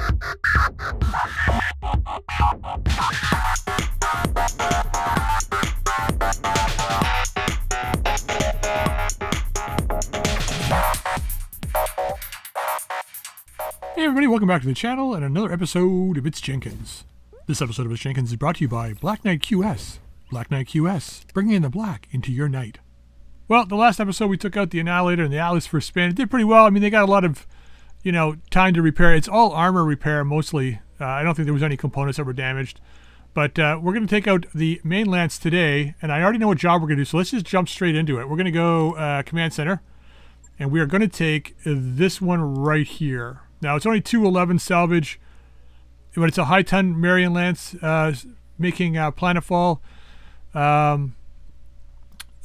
Hey everybody, welcome back to the channel and another episode of It's Jenkins. This episode of It's Jenkins is brought to you by Black Knight QS. Black Knight QS, bringing in the black into your night. Well, the last episode we took out the Annihilator and the Atlas for a spin. It did pretty well. I mean, they got a lot of, you know, time to repair. It's all armor repair mostly. Uh, I don't think there was any components that were damaged. But uh, we're going to take out the main lance today, and I already know what job we're going to do, so let's just jump straight into it. We're going to go uh, command center, and we are going to take this one right here. Now, it's only 211 salvage, but it's a high ton Marian Lance uh, making uh, planetfall. Um,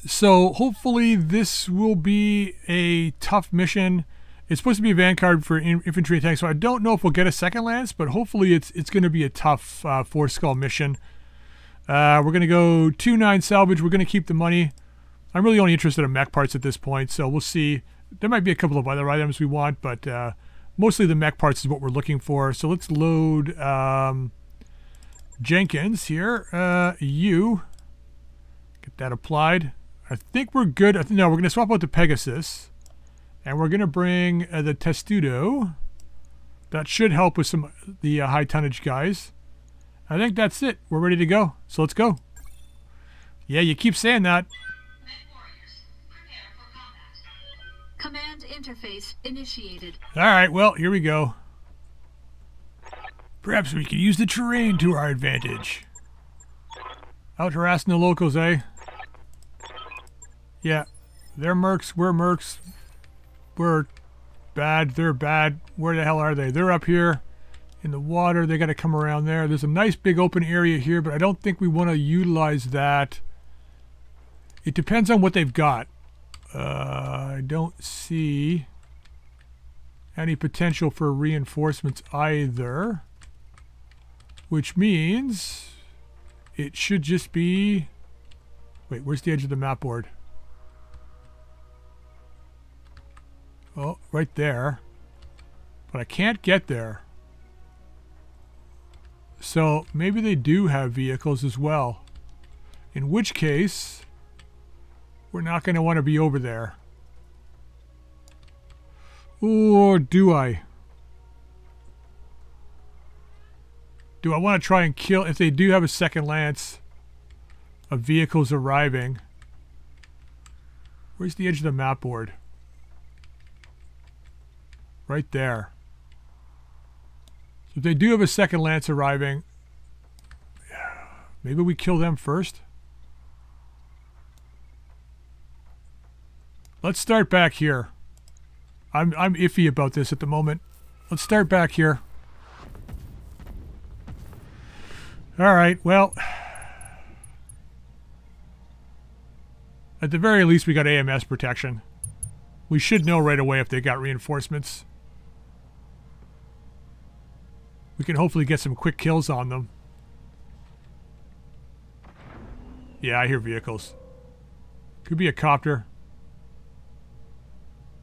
so hopefully this will be a tough mission. It's supposed to be a vanguard for in infantry and tanks, so I don't know if we'll get a second lance, but hopefully it's it's going to be a tough uh, four skull mission. Uh, we're going to go 2-9 salvage. We're going to keep the money. I'm really only interested in mech parts at this point, so we'll see. There might be a couple of other items we want, but uh, mostly the mech parts is what we're looking for. So let's load um, Jenkins here. Uh, you. Get that applied. I think we're good. No, we're going to swap out the Pegasus. And we're going to bring uh, the Testudo. That should help with some the uh, high tonnage guys. I think that's it. We're ready to go. So let's go. Yeah, you keep saying that. Command interface initiated. All right, well, here we go. Perhaps we can use the terrain to our advantage. Out harassing the locals, eh? Yeah, they're mercs, we're mercs. We're bad, they're bad. Where the hell are they? They're up here in the water. They got to come around there. There's a nice big open area here, but I don't think we want to utilize that. It depends on what they've got. Uh, I don't see any potential for reinforcements either. Which means it should just be... Wait, where's the edge of the map board? Oh, right there. But I can't get there. So maybe they do have vehicles as well. In which case, we're not going to want to be over there. Or do I? Do I want to try and kill, if they do have a second lance of vehicles arriving. Where's the edge of the map board? Right there. So if they do have a second lance arriving, maybe we kill them first? Let's start back here. I'm, I'm iffy about this at the moment. Let's start back here. All right, well. At the very least, we got AMS protection. We should know right away if they got reinforcements. We can hopefully get some quick kills on them. Yeah, I hear vehicles. Could be a copter.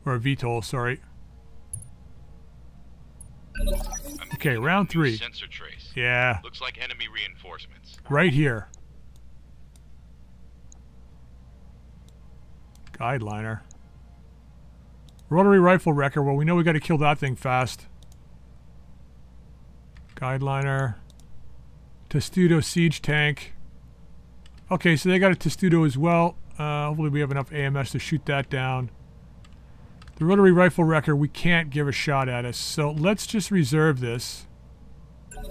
Or a VTOL, sorry. Okay, round three. Sensor trace. Yeah, Looks like enemy reinforcements. right here. Guideliner. Rotary rifle wrecker. Well, we know we got to kill that thing fast. Guideliner. Testudo siege tank. Okay, so they got a Testudo as well. Uh, hopefully we have enough AMS to shoot that down. The rotary rifle wrecker, we can't give a shot at us. So let's just reserve this.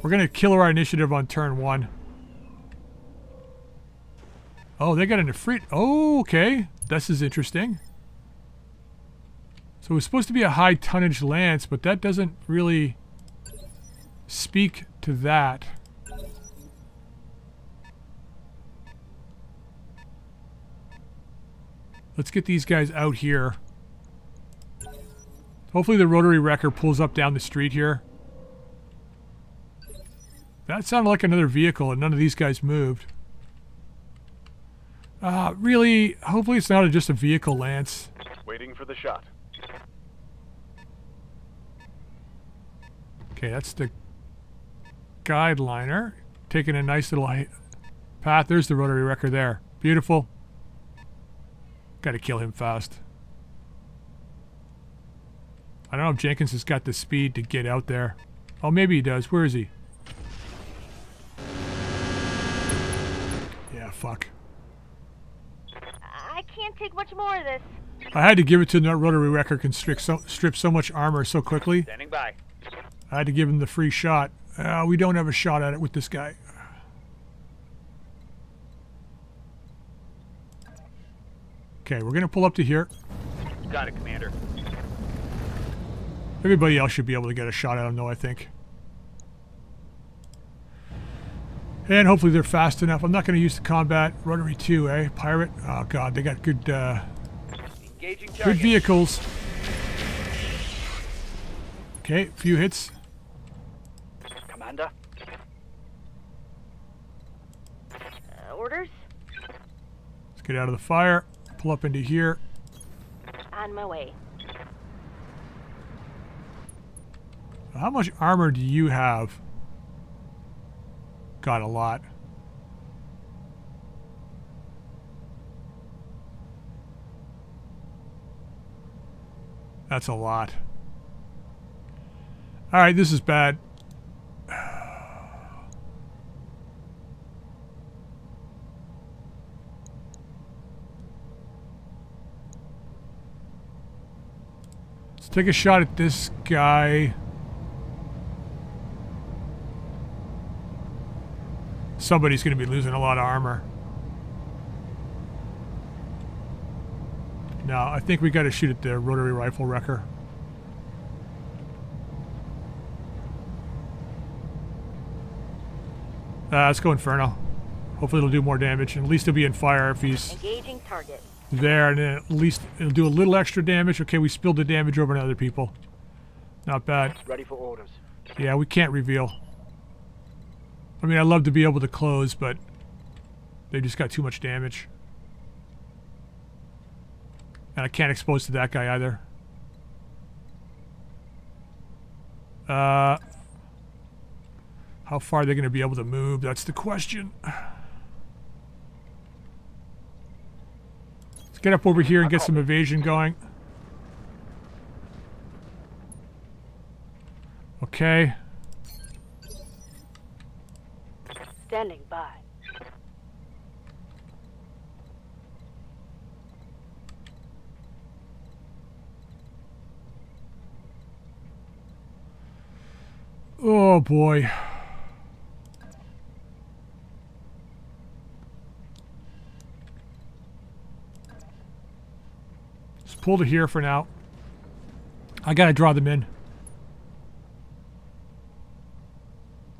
We're going to kill our initiative on turn one. Oh, they got an Ifrit. Oh, okay. This is interesting. So it's supposed to be a high tonnage lance, but that doesn't really speak to that. Let's get these guys out here. Hopefully the rotary wrecker pulls up down the street here. That sounded like another vehicle and none of these guys moved. Uh, really, hopefully it's not just a vehicle, Lance. Waiting for the shot. Okay, that's the guideliner. Taking a nice little path. There's the rotary wrecker there. Beautiful. Got to kill him fast. I don't know if Jenkins has got the speed to get out there. Oh, maybe he does. Where is he? Yeah, fuck. I can't take much more of this. I had to give it to the rotary wrecker can strip so, strip so much armor so quickly. Standing by. I had to give him the free shot. Uh, we don't have a shot at it with this guy. Okay, we're gonna pull up to here. Got it, Commander. Everybody else should be able to get a shot at him, though, I think. And hopefully they're fast enough. I'm not going to use the combat rotary 2, eh? Pirate? Oh, God, they got good, uh, Engaging good vehicles. Okay, few hits. Commander. Uh, orders? Let's get out of the fire. Pull up into here. On my way. How much armor do you have? Got a lot. That's a lot. Alright, this is bad. Take a shot at this guy. Somebody's going to be losing a lot of armor. No, I think we got to shoot at the rotary rifle wrecker. Uh, let's go Inferno. Hopefully it'll do more damage, and at least he'll be in fire if he's Engaging target. There, and then at least it'll do a little extra damage. Okay, we spilled the damage over to other people. Not bad. Ready for orders. Yeah, we can't reveal. I mean, I'd love to be able to close, but they just got too much damage. And I can't expose to that guy either. Uh, how far are they going to be able to move? That's the question. Get up over here and get oh. some evasion going. Okay. Standing by. Oh boy. Just pull to here for now. I gotta draw them in.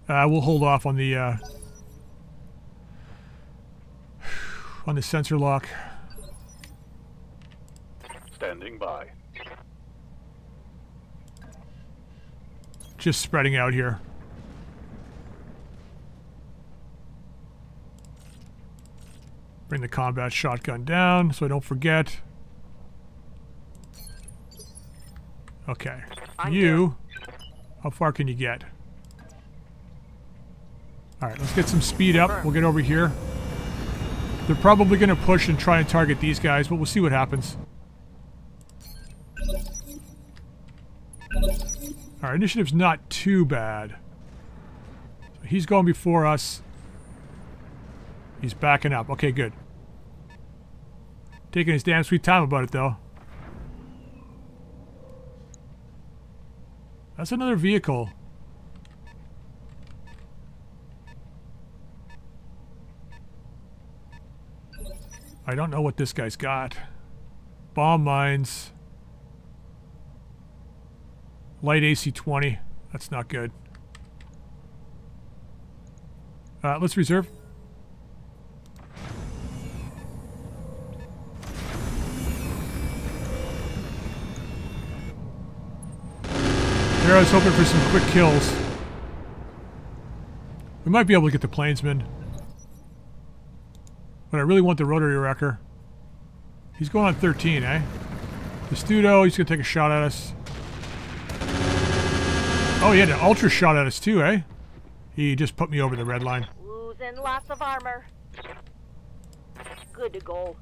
Uh, we'll hold off on the uh, on the sensor lock. Standing by. Just spreading out here. Bring the combat shotgun down so I don't forget. Okay. I'm you, how far can you get? Alright, let's get some speed up. We'll get over here. They're probably going to push and try and target these guys, but we'll see what happens. Our initiative's not too bad. He's going before us. He's backing up. Okay, good. Taking his damn sweet time about it, though. That's another vehicle. I don't know what this guy's got. Bomb mines. Light AC-20. That's not good. Uh, let's reserve. Was hoping for some quick kills. We might be able to get the Plainsman. But I really want the Rotary Wrecker. He's going on 13, eh? Testudo, he's going to take a shot at us. Oh, he had an ultra shot at us too, eh? He just put me over the red line. Losing lots of armor. Good to go.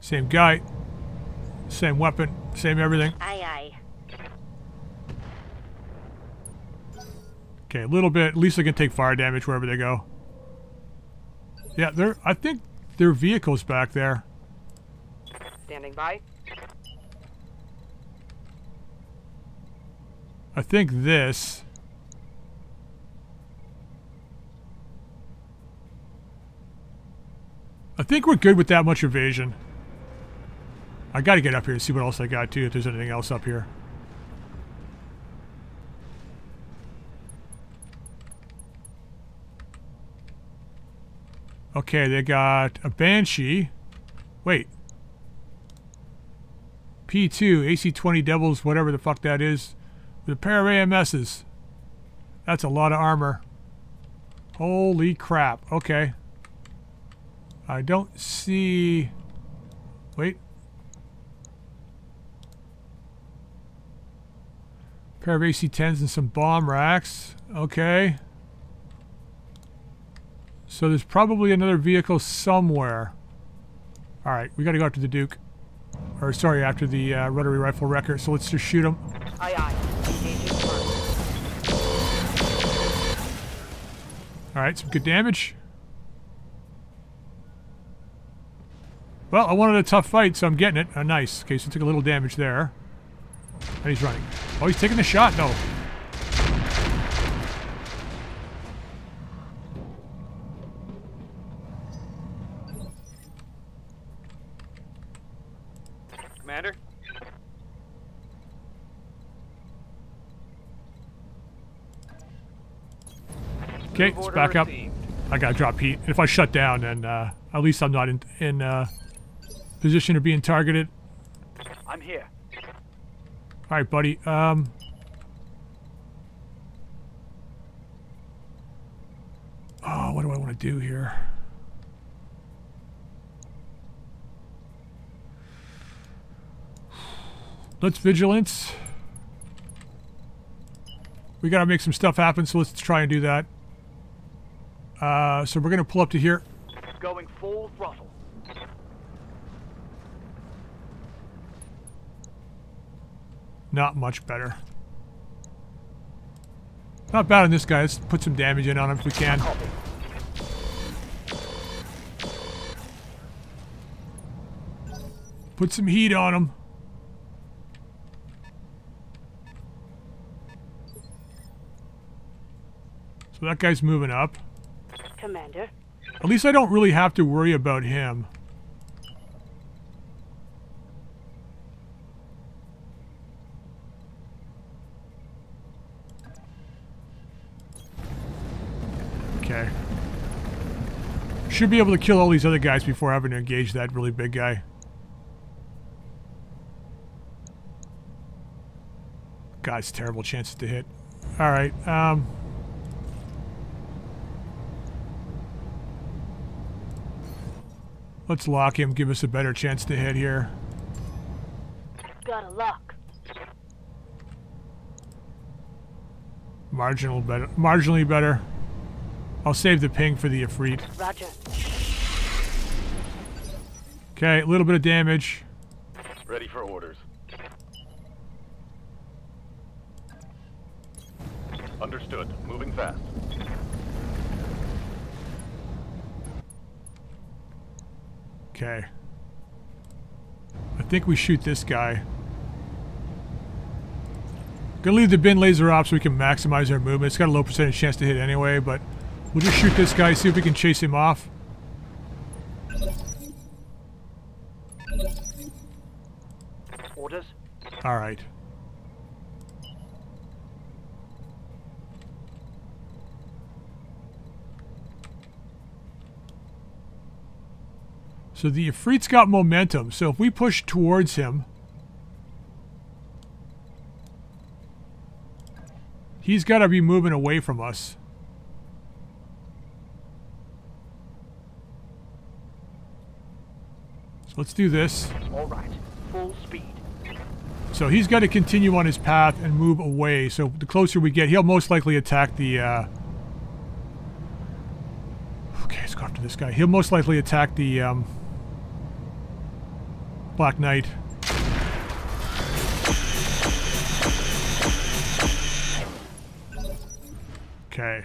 Same guy. Same weapon. Same everything. Aye, aye. Okay, a little bit. At least they can take fire damage wherever they go. Yeah, they're. I think their vehicles back there. Standing by. I think this. I think we're good with that much evasion. I gotta get up here and see what else I got too, if there's anything else up here. Okay, they got a Banshee. Wait. P2, AC-20 Devils, whatever the fuck that is. With a pair of AMSs. That's a lot of armor. Holy crap. Okay. I don't see... Wait. Pair of AC-10s and some bomb racks. Okay. So there's probably another vehicle somewhere. Alright, we gotta go after the Duke. Or, sorry, after the uh, rotary rifle wrecker. So let's just shoot him. Aye, aye. Alright, some good damage. Well, I wanted a tough fight, so I'm getting it. Uh, nice. Okay, so took a little damage there. And he's running. Oh, he's taking the shot? No. Commander? Okay, let's back up. received. I gotta drop heat. If I shut down, then uh, at least I'm not in, in uh, position of being targeted. I'm here. Alright, buddy. Um, oh, what do I want to do here? Let's vigilance. We gotta make some stuff happen, so let's try and do that. Uh, so we're gonna pull up to here. Going full throttle. Not much better. Not bad on this guy. Let's put some damage in on him if we can. Put some heat on him. So that guy's moving up. Commander. At least I don't really have to worry about him. Okay. Should be able to kill all these other guys before having to engage that really big guy. Guy's terrible chances to hit. Alright, um... Let's lock him, give us a better chance to hit here. Got a lock. Marginal better, marginally better. I'll save the ping for the Ifrit. Roger. Okay, a little bit of damage. Ready for orders. Understood. Moving fast. Okay. I think we shoot this guy. Gonna leave the bin laser off so we can maximize our movement. It's got a low percentage chance to hit anyway, but we'll just shoot this guy, see if we can chase him off. Alright. So the Ifrit's got momentum, so if we push towards him, he's got to be moving away from us. So let's do this. All right. Full speed. So he's got to continue on his path and move away. So the closer we get, he'll most likely attack the. Uh... Okay, let's go after this guy. He'll most likely attack the um... Black Knight. Okay.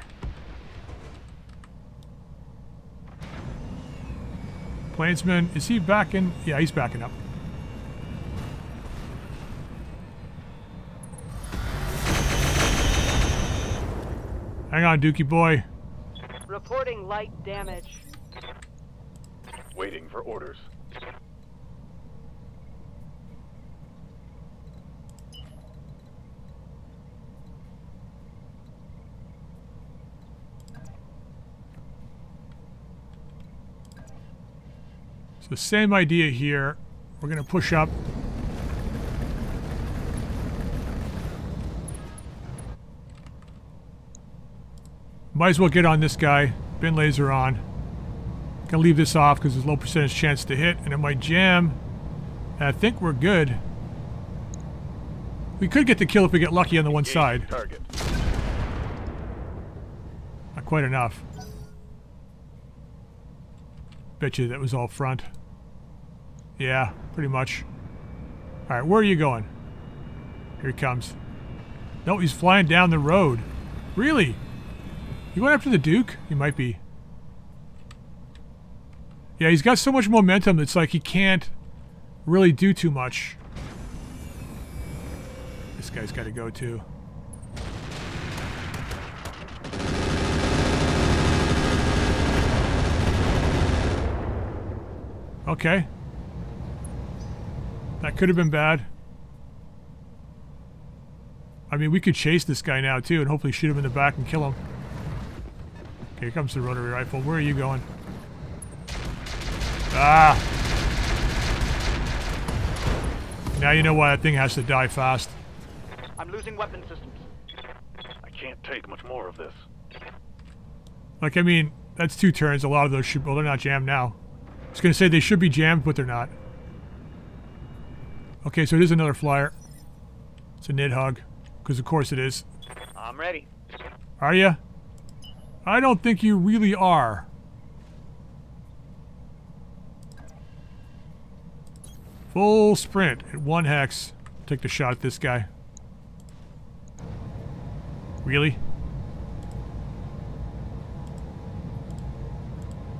Plainsman, is he backing? Yeah, he's backing up. Hang on, Dookie boy. Reporting light damage. Waiting for orders. So same idea here. We're going to push up. Might as well get on this guy. Bin laser on. Gonna leave this off because there's low percentage chance to hit and it might jam. And I think we're good. We could get the kill if we get lucky on the one Engage side. Target. Not quite enough. Bet you that was all front. Yeah, pretty much. Alright, where are you going? Here he comes. No, he's flying down the road. Really? You going after the Duke? He might be. Yeah, he's got so much momentum, it's like he can't really do too much. This guy's got to go too. Okay. That could have been bad. I mean, we could chase this guy now, too, and hopefully shoot him in the back and kill him. Okay, here comes the rotary rifle. Where are you going? Ah! Now you know why that thing has to die fast. I'm losing weapon systems. I can't take much more of this. Like, I mean, that's two turns. A lot of those should... Well, they're not jammed now. I was going to say they should be jammed, but they're not. Okay, so it is another flyer. It's a Nidhogg. Because of course it is. I'm ready. Are you? I don't think you really are. Full sprint at one hex. Take the shot at this guy. Really?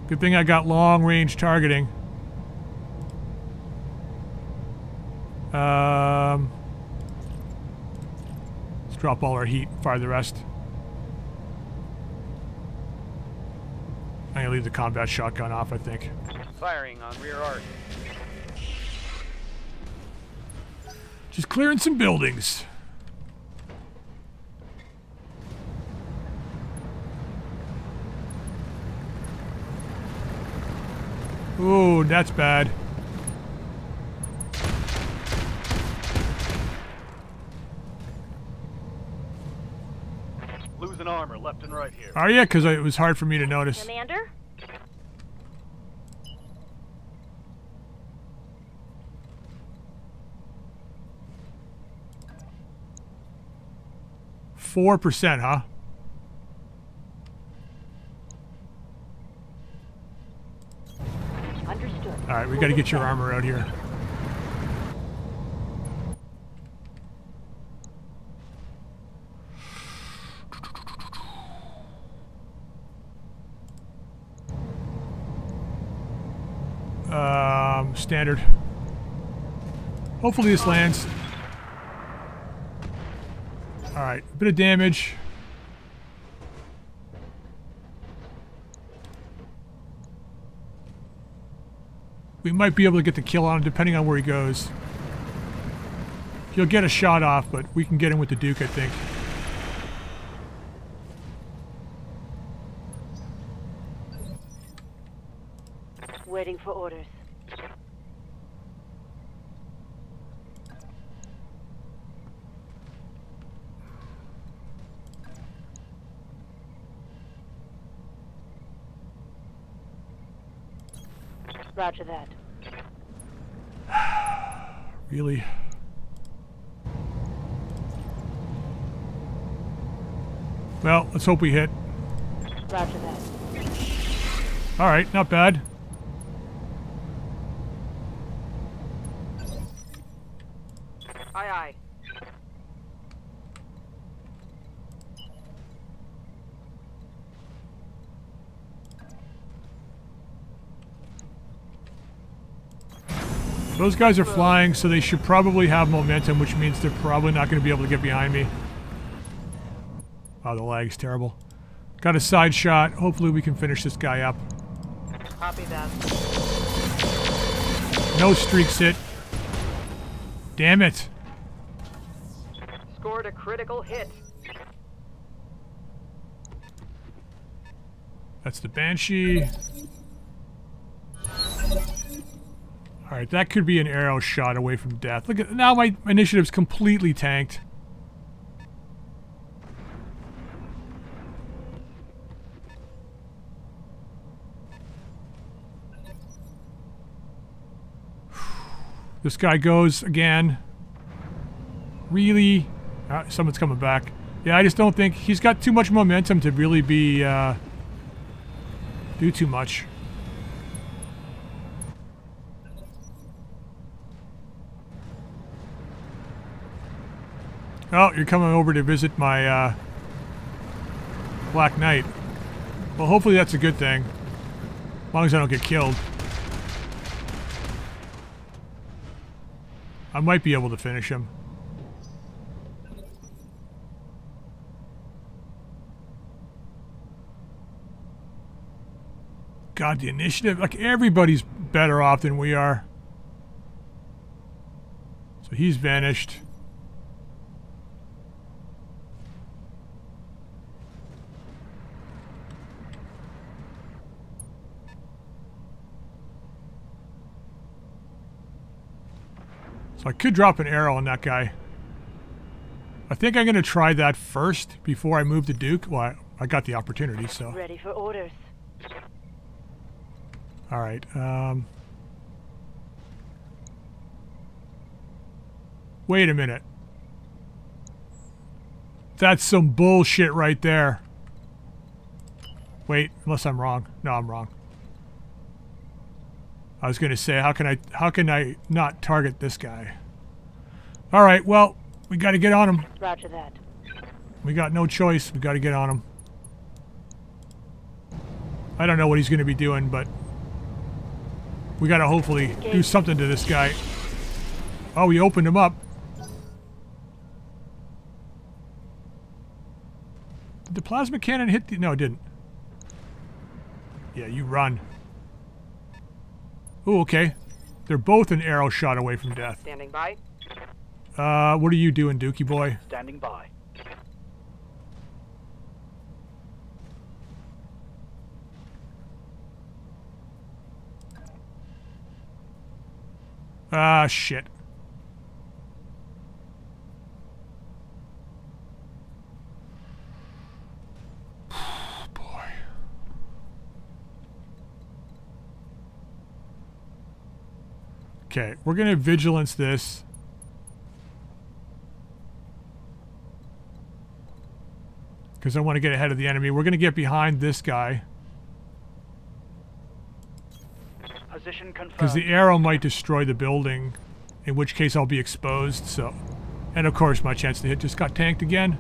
Good thing I got long range targeting. Um, let's drop all our heat, fire the rest. I'm gonna leave the combat shotgun off, I think. Firing on rear arc. Just clearing some buildings. Ooh, that's bad. Losing armor left and right here. Are you? Because it was hard for me to notice. Commander? Four percent, huh? Understood. All right, we got to get your armor out here. Um, standard. Hopefully this lands. All right, a bit of damage. We might be able to get the kill on him depending on where he goes. He'll get a shot off, but we can get him with the Duke, I think. for orders. Roger that. really? Well, let's hope we hit. Roger that. All right, not bad. Those guys are flying, so they should probably have momentum, which means they're probably not going to be able to get behind me. Oh, the lag's terrible. Got a side shot. Hopefully we can finish this guy up. Copy that. No streaks hit. Damn it. Scored a critical hit. That's the Banshee. Alright, that could be an arrow shot away from death. Look at now my initiative's completely tanked. This guy goes again. Really? Uh, someone's coming back. Yeah, I just don't think he's got too much momentum to really be uh, do too much. Oh, you're coming over to visit my uh, Black Knight. Well, hopefully that's a good thing. As long as I don't get killed. I might be able to finish him. God, the initiative, like everybody's better off than we are. So he's vanished. So I could drop an arrow on that guy. I think I'm going to try that first before I move to Duke. Well, I, I got the opportunity, so. Ready for orders. All right. Um, wait a minute. That's some bullshit right there. Wait, unless I'm wrong. No, I'm wrong. I was going to say, how can I how can I not target this guy? All right, well, we got to get on him. Roger that. We got no choice. We got to get on him. I don't know what he's going to be doing, but we got to hopefully do something to this guy. Oh, we opened him up. Did the plasma cannon hit the... No, it didn't. Yeah, you run. Oh, okay. They're both an arrow shot away from death. Standing by. Uh, what are you doing, Dookie boy? Standing by. Ah, shit. Okay, we're gonna vigilance this. Because I want to get ahead of the enemy. We're gonna get behind this guy. Position Because the arrow might destroy the building, in which case I'll be exposed, so... And of course my chance to hit just got tanked again.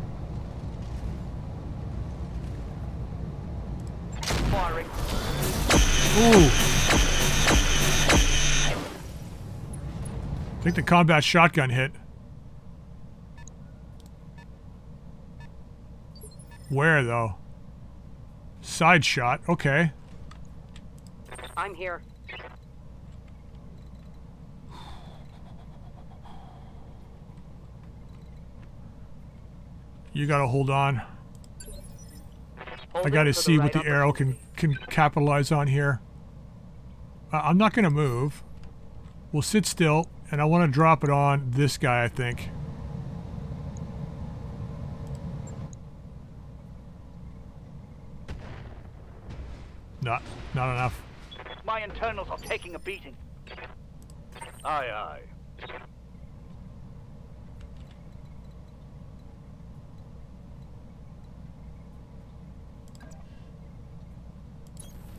Firing. Ooh! Think the combat shotgun hit. Where, though? Side shot, okay. I'm here. You gotta hold on. I gotta see right what the arrow can, can capitalize on here. Uh, I'm not gonna move. We'll sit still, and I want to drop it on this guy, I think. Not, not enough. My internals are taking a beating. Aye, aye.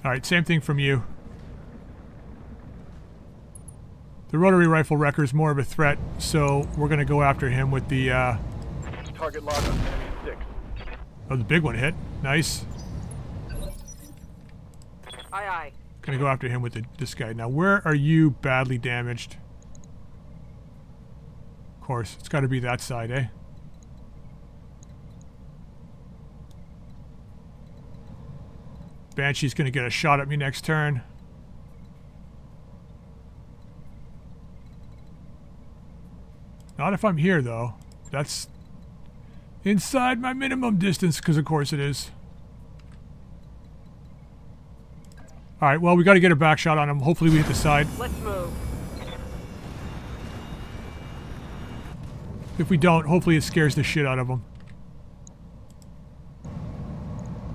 All right, same thing from you. The rotary rifle wrecker is more of a threat, so we're going to go after him with the, uh, Target lock on enemy six. oh, the big one hit. Nice. Aye, aye. Gonna go after him with the, this guy. Now, where are you badly damaged? Of course, it's got to be that side, eh? Banshee's gonna get a shot at me next turn. Not if I'm here, though. That's inside my minimum distance, because of course it is. Alright, well, we got to get a back shot on him. Hopefully we hit the side. Let's move. If we don't, hopefully it scares the shit out of him.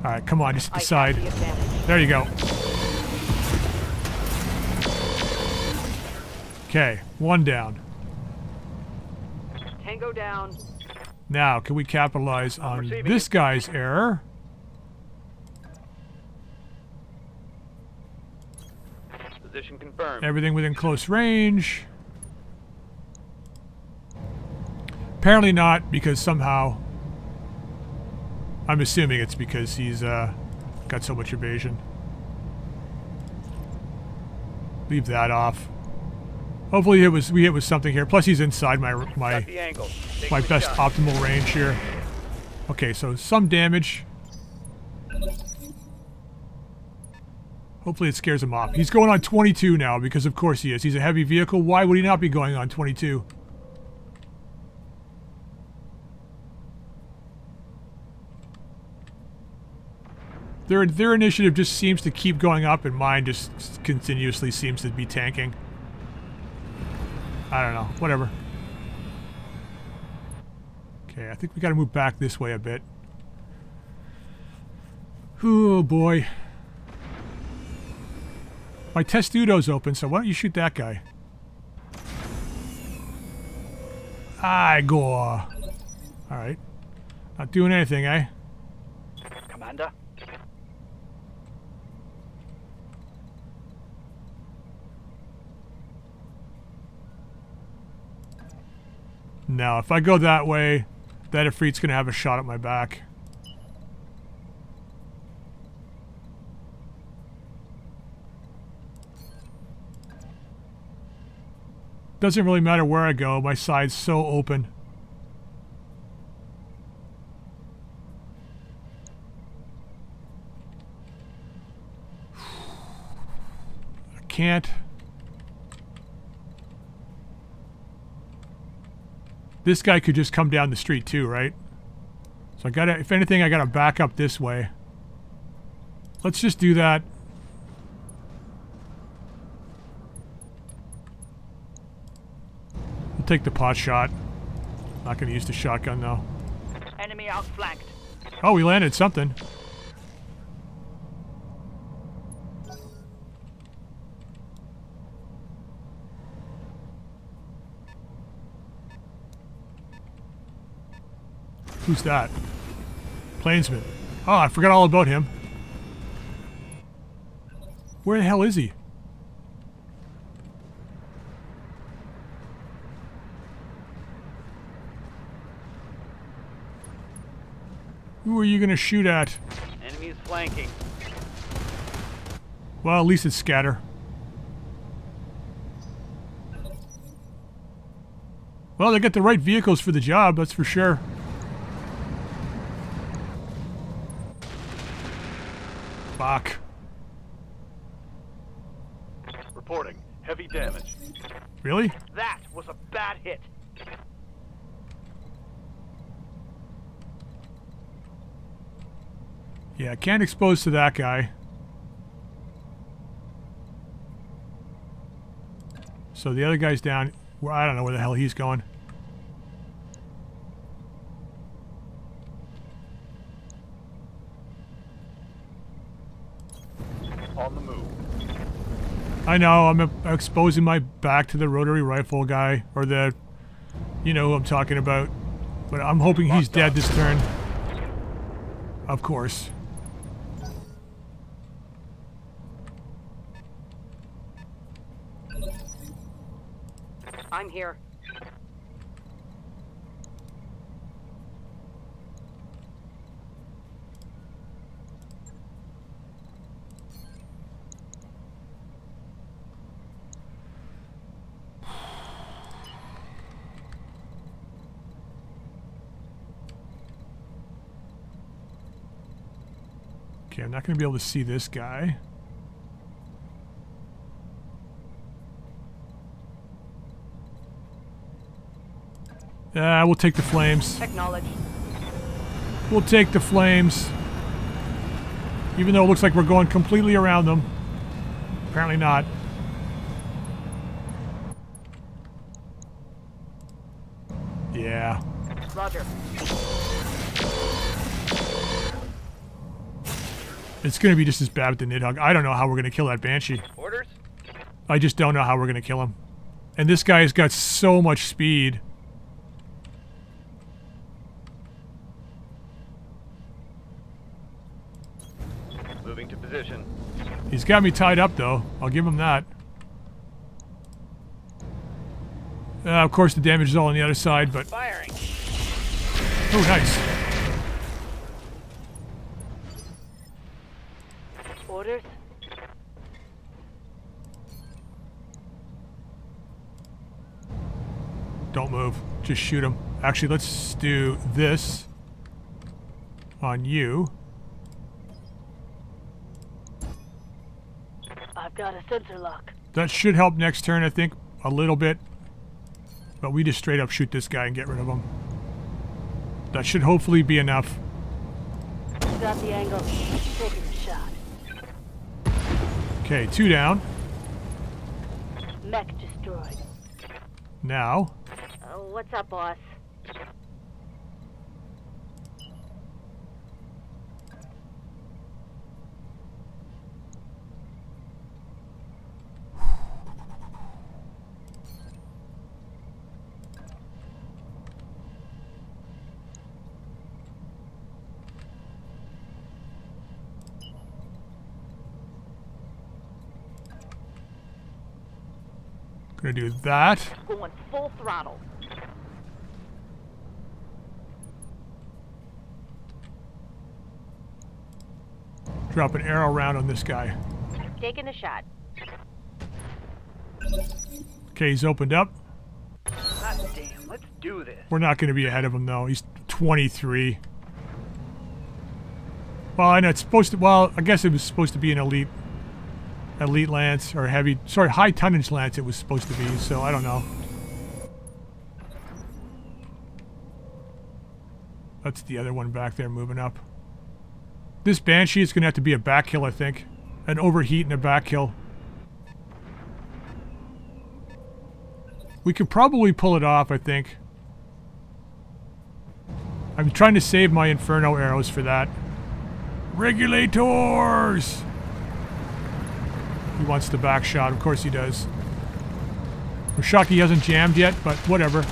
Alright, come on, just hit I the side. the. There you go. Okay, one down. Tango down. Now, can we capitalize on Receiving this it. guy's error? Position confirmed. Everything within close range. Apparently not, because somehow... I'm assuming it's because he's uh, got so much evasion. Leave that off. Hopefully it was we hit with something here. Plus he's inside my my Got the angle. Take my best shot. optimal range here. Okay, so some damage. Hopefully it scares him off. He's going on 22 now because of course he is. He's a heavy vehicle. Why would he not be going on 22? Their, their initiative just seems to keep going up and mine just continuously seems to be tanking. I don't know. Whatever. Okay, I think we gotta move back this way a bit. Oh boy. My testudo's open, so why don't you shoot that guy? Igor. Alright. Not doing anything, eh? Commander. No, if I go that way, that Ifrit's gonna have a shot at my back. Doesn't really matter where I go, my side's so open. I can't. This guy could just come down the street too, right? So I gotta, if anything, I gotta back up this way. Let's just do that. We'll take the pot shot. Not gonna use the shotgun though. Enemy outflanked. Oh, we landed something. Who's that? Plainsman. Oh, I forgot all about him. Where the hell is he? Who are you gonna shoot at? Enemy is flanking. Well, at least it's scatter. Well, they got the right vehicles for the job, that's for sure. Fuck. Reporting. Heavy damage. Really? That was a bad hit. Yeah, can't expose to that guy. So the other guy's down. Well, I don't know where the hell he's going. On the move. I know, I'm exposing my back to the rotary rifle guy, or the, you know who I'm talking about. But I'm hoping he's dead this turn. Of course. here. Okay, I'm not going to be able to see this guy. Uh, we'll take the flames. Acknowledged. We'll take the flames. Even though it looks like we're going completely around them. Apparently not. Yeah. Roger. It's going to be just as bad with the Nidhogg. I don't know how we're going to kill that Banshee. Orders? I just don't know how we're going to kill him. And this guy's got so much speed. Moving to position. He's got me tied up, though. I'll give him that. Uh, of course, the damage is all on the other side, but... Firing. Oh, nice. Orders? Don't move. Just shoot him. Actually, let's do this on you. I've got a sensor lock. That should help next turn, I think, a little bit. But we just straight up shoot this guy and get rid of him. That should hopefully be enough. Got the angle. Taking a shot. Okay, two down. Mech destroyed. Now, Oh, what's up, boss? gonna do that. Going full throttle. Drop an arrow round on this guy. Taking a shot. Okay, he's opened up. God damn, let's do this. We're not gonna be ahead of him though. He's 23. Well, I know it's supposed to. Well, I guess it was supposed to be an elite, elite lance or heavy. Sorry, high tonnage lance. It was supposed to be. So I don't know. That's the other one back there moving up. This banshee is gonna have to be a back kill, I think, an overheat and a back kill. We could probably pull it off, I think. I'm trying to save my Inferno arrows for that. Regulators! He wants the back shot. Of course he does. I'm shocked he hasn't jammed yet, but whatever.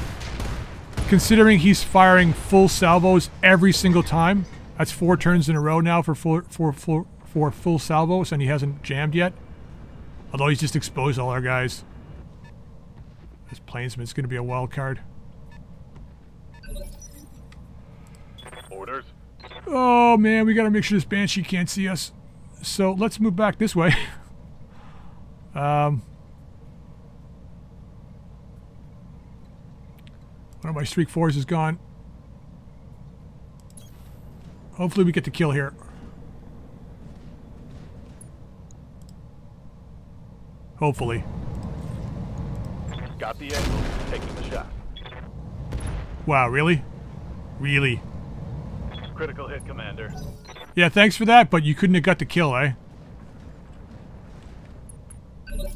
Considering he's firing full salvos every single time, that's four turns in a row now for full, for, for, for full salvos, and he hasn't jammed yet. Although he's just exposed all our guys. This Plainsman's going to be a wild card. Orders? Oh man, we gotta make sure this banshee can't see us. So let's move back this way. um, one of my streak fours is gone. Hopefully we get the kill here. Hopefully. Got the angle. Taking the shot. Wow, really? Really? Critical hit, Commander. Yeah, thanks for that, but you couldn't have got the kill, eh? Here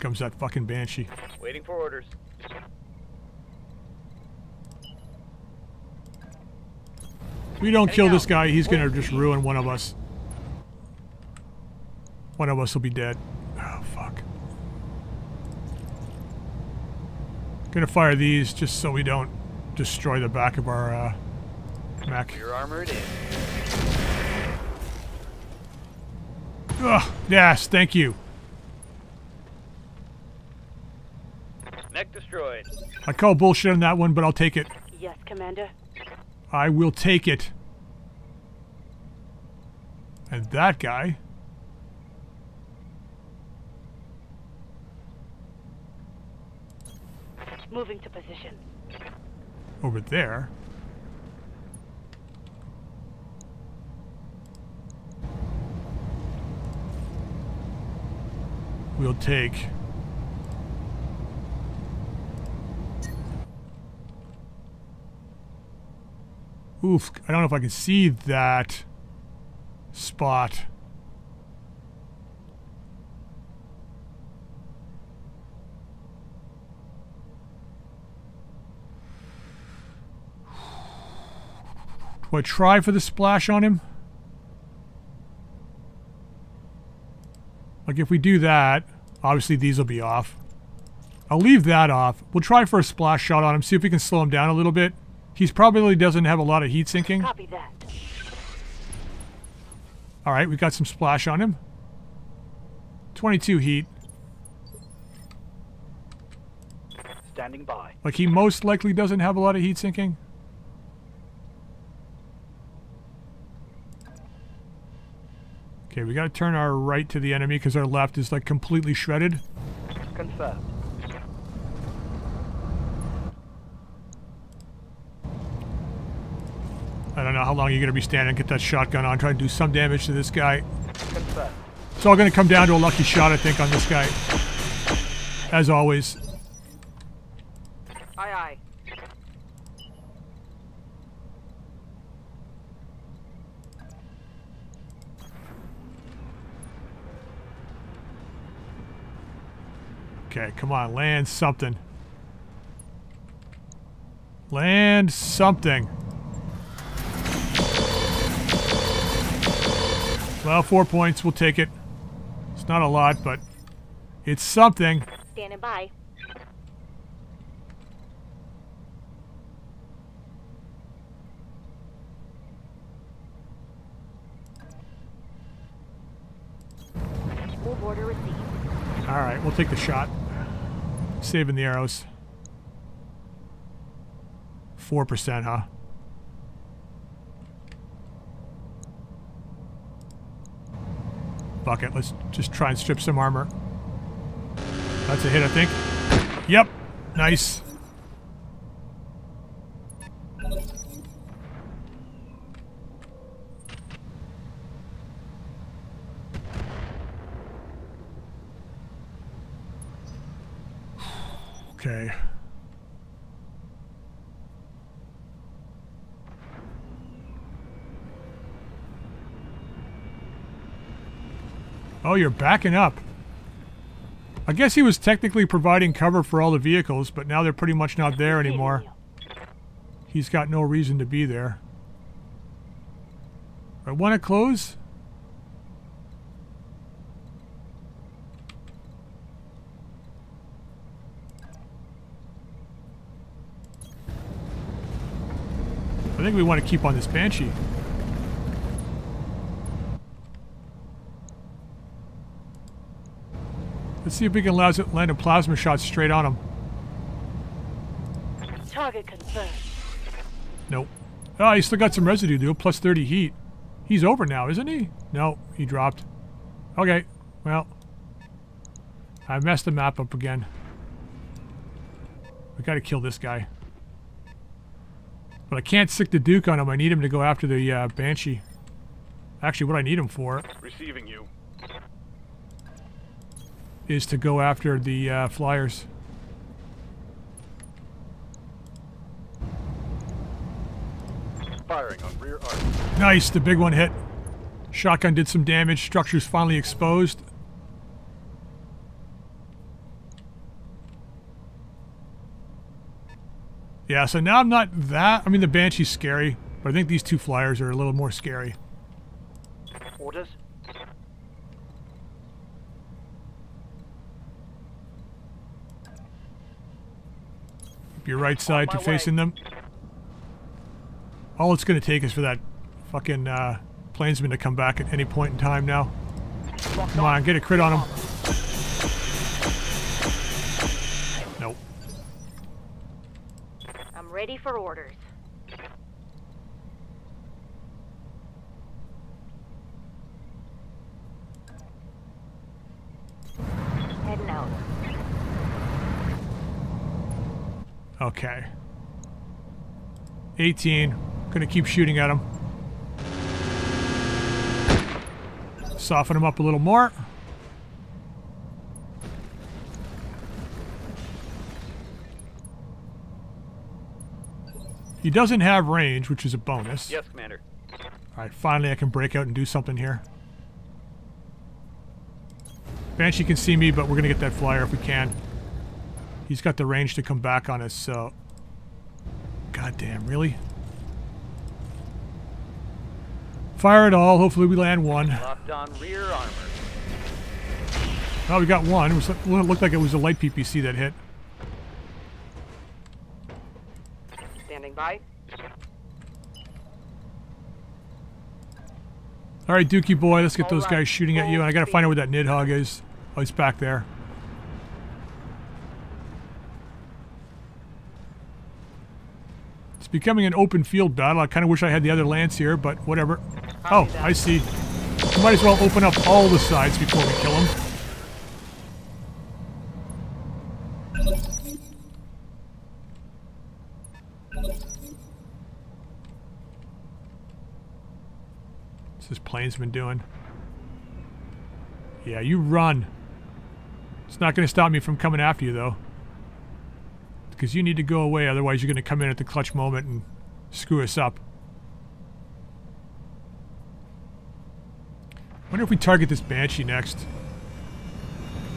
comes that fucking banshee. Waiting for orders. We don't kill Heading this guy, he's gonna just ruin one of us. One of us will be dead. Oh, fuck. Gonna fire these just so we don't destroy the back of our, uh, mech. Your armor it is. Ugh, yes, thank you. Mech destroyed. I call bullshit on that one, but I'll take it. Yes, Commander. I will take it. And that guy. Moving to position. over there. We'll take Oof, I don't know if I can see that spot. Do I try for the splash on him? Like if we do that, obviously these will be off. I'll leave that off. We'll try for a splash shot on him, see if we can slow him down a little bit. He's probably doesn't have a lot of heat sinking. Copy that. All right, we got some splash on him. 22 heat. Standing by. Like he most likely doesn't have a lot of heat sinking. Okay, we got to turn our right to the enemy because our left is like completely shredded. Confirmed. I don't know how long you're going to be standing. Get that shotgun on. Try to do some damage to this guy. It's all going to come down to a lucky shot, I think, on this guy. As always. Aye, aye. Okay, come on, land something. Land something. Well, four points, we'll take it. It's not a lot, but it's something. Standing by. Move order received. Alright, we'll take the shot. Saving the arrows. 4%, huh? Fuck it, let's just try and strip some armor. That's a hit, I think. Yep, nice. Okay. Oh, you're backing up. I guess he was technically providing cover for all the vehicles, but now they're pretty much not there anymore. He's got no reason to be there. I want to close. I think we want to keep on this Banshee. Let's see if we can land land a plasma shot straight on him. Target confirmed. Nope. Oh, he's still got some residue, dude. Plus 30 heat. He's over now, isn't he? No, he dropped. Okay, well. I messed the map up again. We gotta kill this guy. But I can't stick the Duke on him. I need him to go after the uh, Banshee. Actually, what I need him for Receiving you. Is to go after the uh, Flyers. Firing on rear arc. Nice, the big one hit. Shotgun did some damage. Structure's finally exposed. Yeah, so now I'm not that... I mean, the Banshee's scary, but I think these two flyers are a little more scary. Orders. Your right side to facing them. All it's going to take is for that fucking uh, Plainsman to come back at any point in time now. Come on, get a crit on him. Nope. I'm ready for orders. Heading out. Okay. 18. Gonna keep shooting at him. Soften him up a little more. He doesn't have range, which is a bonus. Yes, Commander. Alright, finally I can break out and do something here. Banshee can see me, but we're gonna get that flyer if we can. He's got the range to come back on us, so... Goddamn, really? Fire it all, hopefully we land one. Locked on rear armor. Oh, we got one. It, was, it looked like it was a light PPC that hit. Standing by. Alright, Dookie boy, let's get All those right, guys shooting at you, and I gotta find out where that Nidhogg is. Oh, he's back there. Becoming an open field battle. I kind of wish I had the other lance here, but whatever. Oh, I see. We might as well open up all the sides before we kill him. What's this Plainsman doing? Yeah, you run. It's not going to stop me from coming after you, though. Because you need to go away, otherwise you're going to come in at the clutch moment and screw us up. wonder if we target this Banshee next.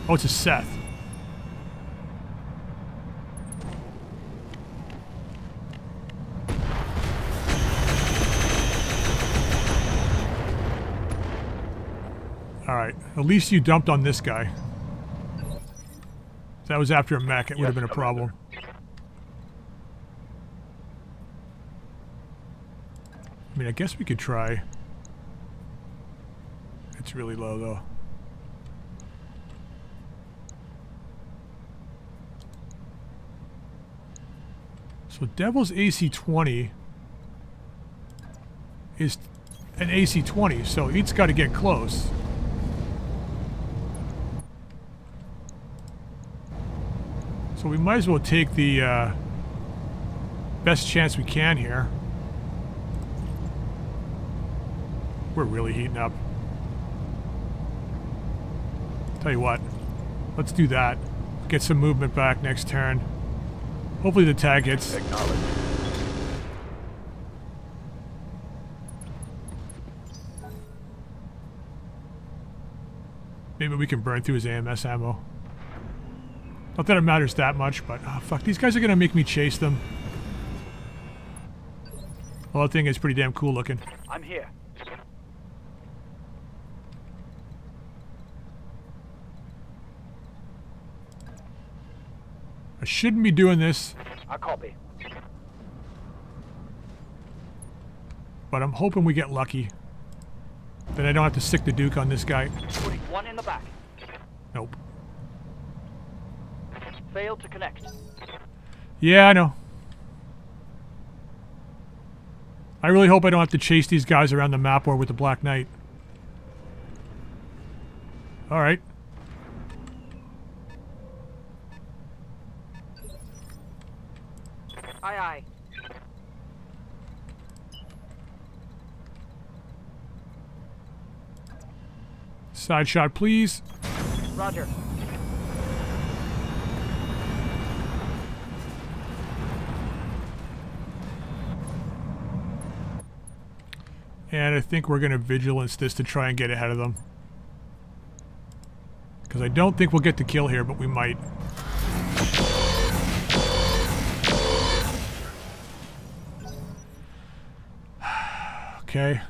Oh, it's a Seth. Alright, at least you dumped on this guy. If that was after a mech, it would have been a problem. I mean, I guess we could try. It's really low, though. So Devil's AC-20 is an AC-20, so it's got to get close. So we might as well take the uh, best chance we can here. We're really heating up. Tell you what, let's do that. Get some movement back next turn. Hopefully the tag hits. Maybe we can burn through his AMS ammo. Not that it matters that much, but oh, fuck, these guys are gonna make me chase them. Well, that thing is pretty damn cool looking. I'm here. I shouldn't be doing this, I copy. but I'm hoping we get lucky. That I don't have to stick the Duke on this guy. One in the back. Nope. Failed to connect. Yeah, I know. I really hope I don't have to chase these guys around the map or with the Black Knight. Alright. Aye, aye. Side shot, please. Roger. And I think we're going to vigilance this to try and get ahead of them. Because I don't think we'll get the kill here, but we might. okay.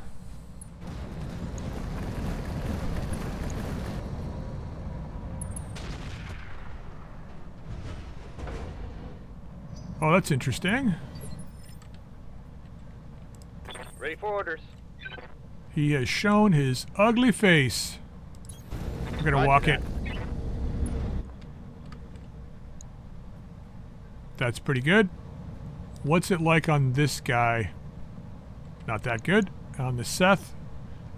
Oh, that's interesting. Ready for orders. He has shown his ugly face. We're gonna Roger walk that. it. That's pretty good. what's it like on this guy? Not that good. On the Seth?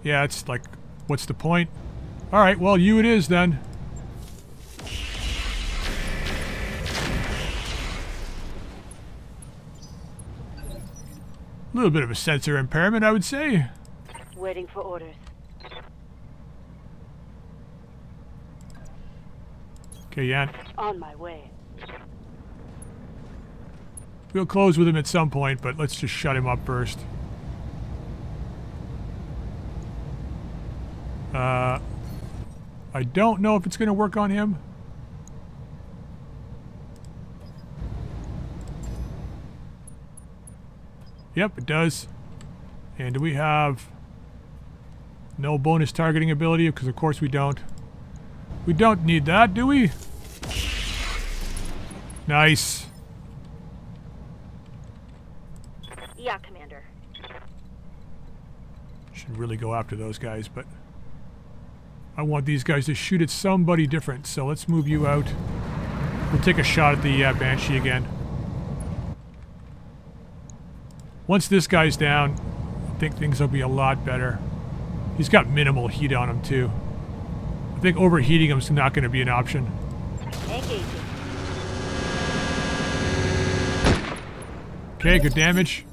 Yeah, it's like, what's the point? Alright, well, you it is then. A little bit of a sensor impairment, I would say. Waiting for orders. Okay, Yan. On my way. We'll close with him at some point, but let's just shut him up first. Uh, I don't know if it's going to work on him. Yep, it does. And do we have no bonus targeting ability? Because of course we don't. We don't need that, do we? Nice. Yeah, Commander. Should really go after those guys, but I want these guys to shoot at somebody different. So let's move you out. We'll take a shot at the uh, Banshee again. Once this guy's down, I think things will be a lot better. He's got minimal heat on him too. I think overheating him's not going to be an option. Okay, good damage.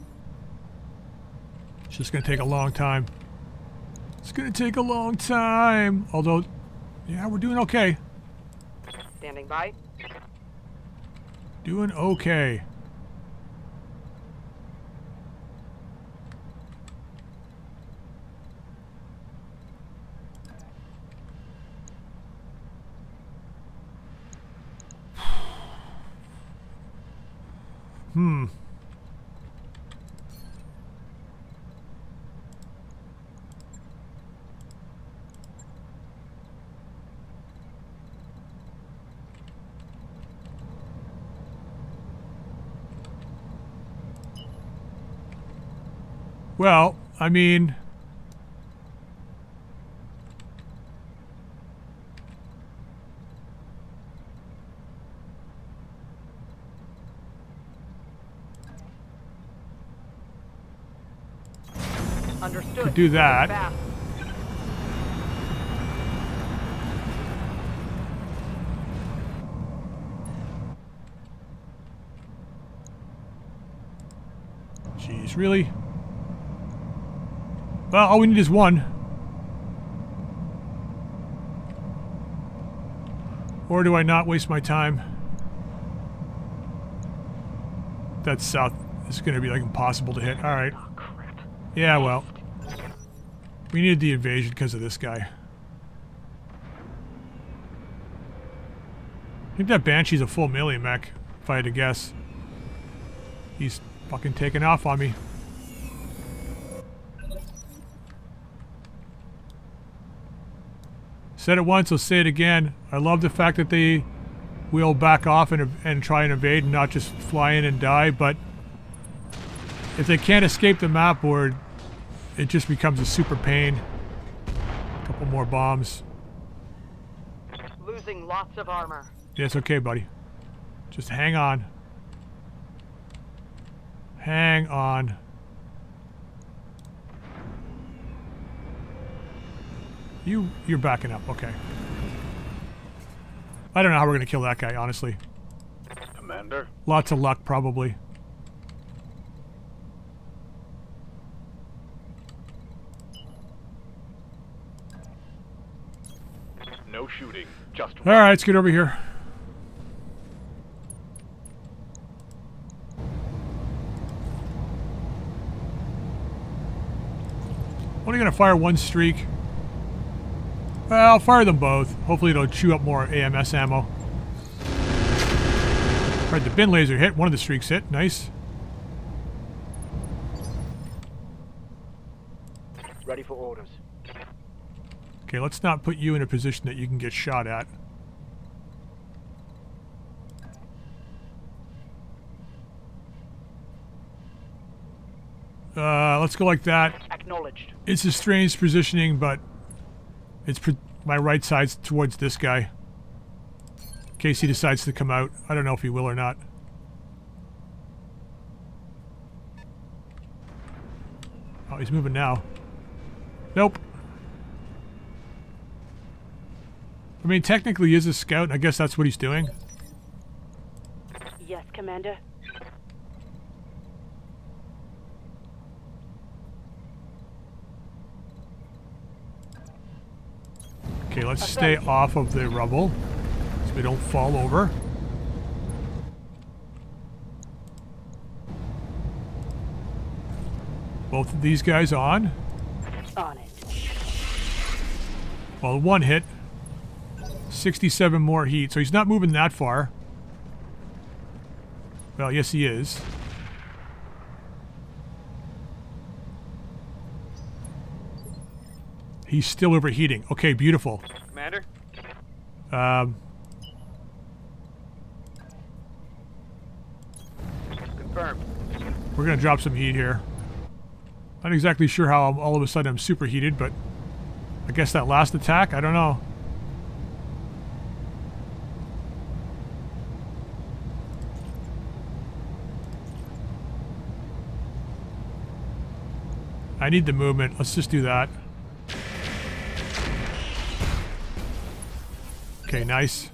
It's just going to take a long time. It's going to take a long time. Although, yeah, we're doing okay. Standing by. Doing okay. Hmm. Well, I mean... Understood. Could do that. Fast. Jeez, really? Well, all we need is one. Or do I not waste my time? That's south. It's going to be like impossible to hit. All right. Oh. Yeah, well. We needed the invasion because of this guy. I think that Banshee's a full melee mech, if I had to guess. He's fucking taking off on me. Said it once, I'll say it again. I love the fact that they will back off and, and try and evade and not just fly in and die, but if they can't escape the map board, it just becomes a super pain. A couple more bombs. Losing lots of armor. Yeah, it's okay, buddy. Just hang on. Hang on. You, you're backing up. Okay. I don't know how we're gonna kill that guy, honestly. Commander, Lots of luck, probably. no shooting. Just All right, let's get over here. Only gonna fire one streak. Well, I'll fire them both. Hopefully it'll chew up more AMS ammo. Alright, the bin laser hit. One of the streaks hit. Nice. ready for orders. Okay, let's not put you in a position that you can get shot at. Uh, let's go like that. Acknowledged. It's a strange positioning, but it's my right side's towards this guy. In case he decides to come out. I don't know if he will or not. Oh, he's moving now. Nope. I mean, technically he is a scout, and I guess that's what he's doing. Yes, Commander. Okay, let's stay off of the rubble so we don't fall over. Both of these guys on. On it. Well, one hit. 67 more heat, so he's not moving that far. Well, yes he is. He's still overheating. Okay, beautiful. Commander? Um, Confirmed. we're gonna drop some heat here. Not exactly sure how I'm- all of a sudden I'm superheated, but I guess that last attack, I don't know. I need the movement. Let's just do that. Okay, nice.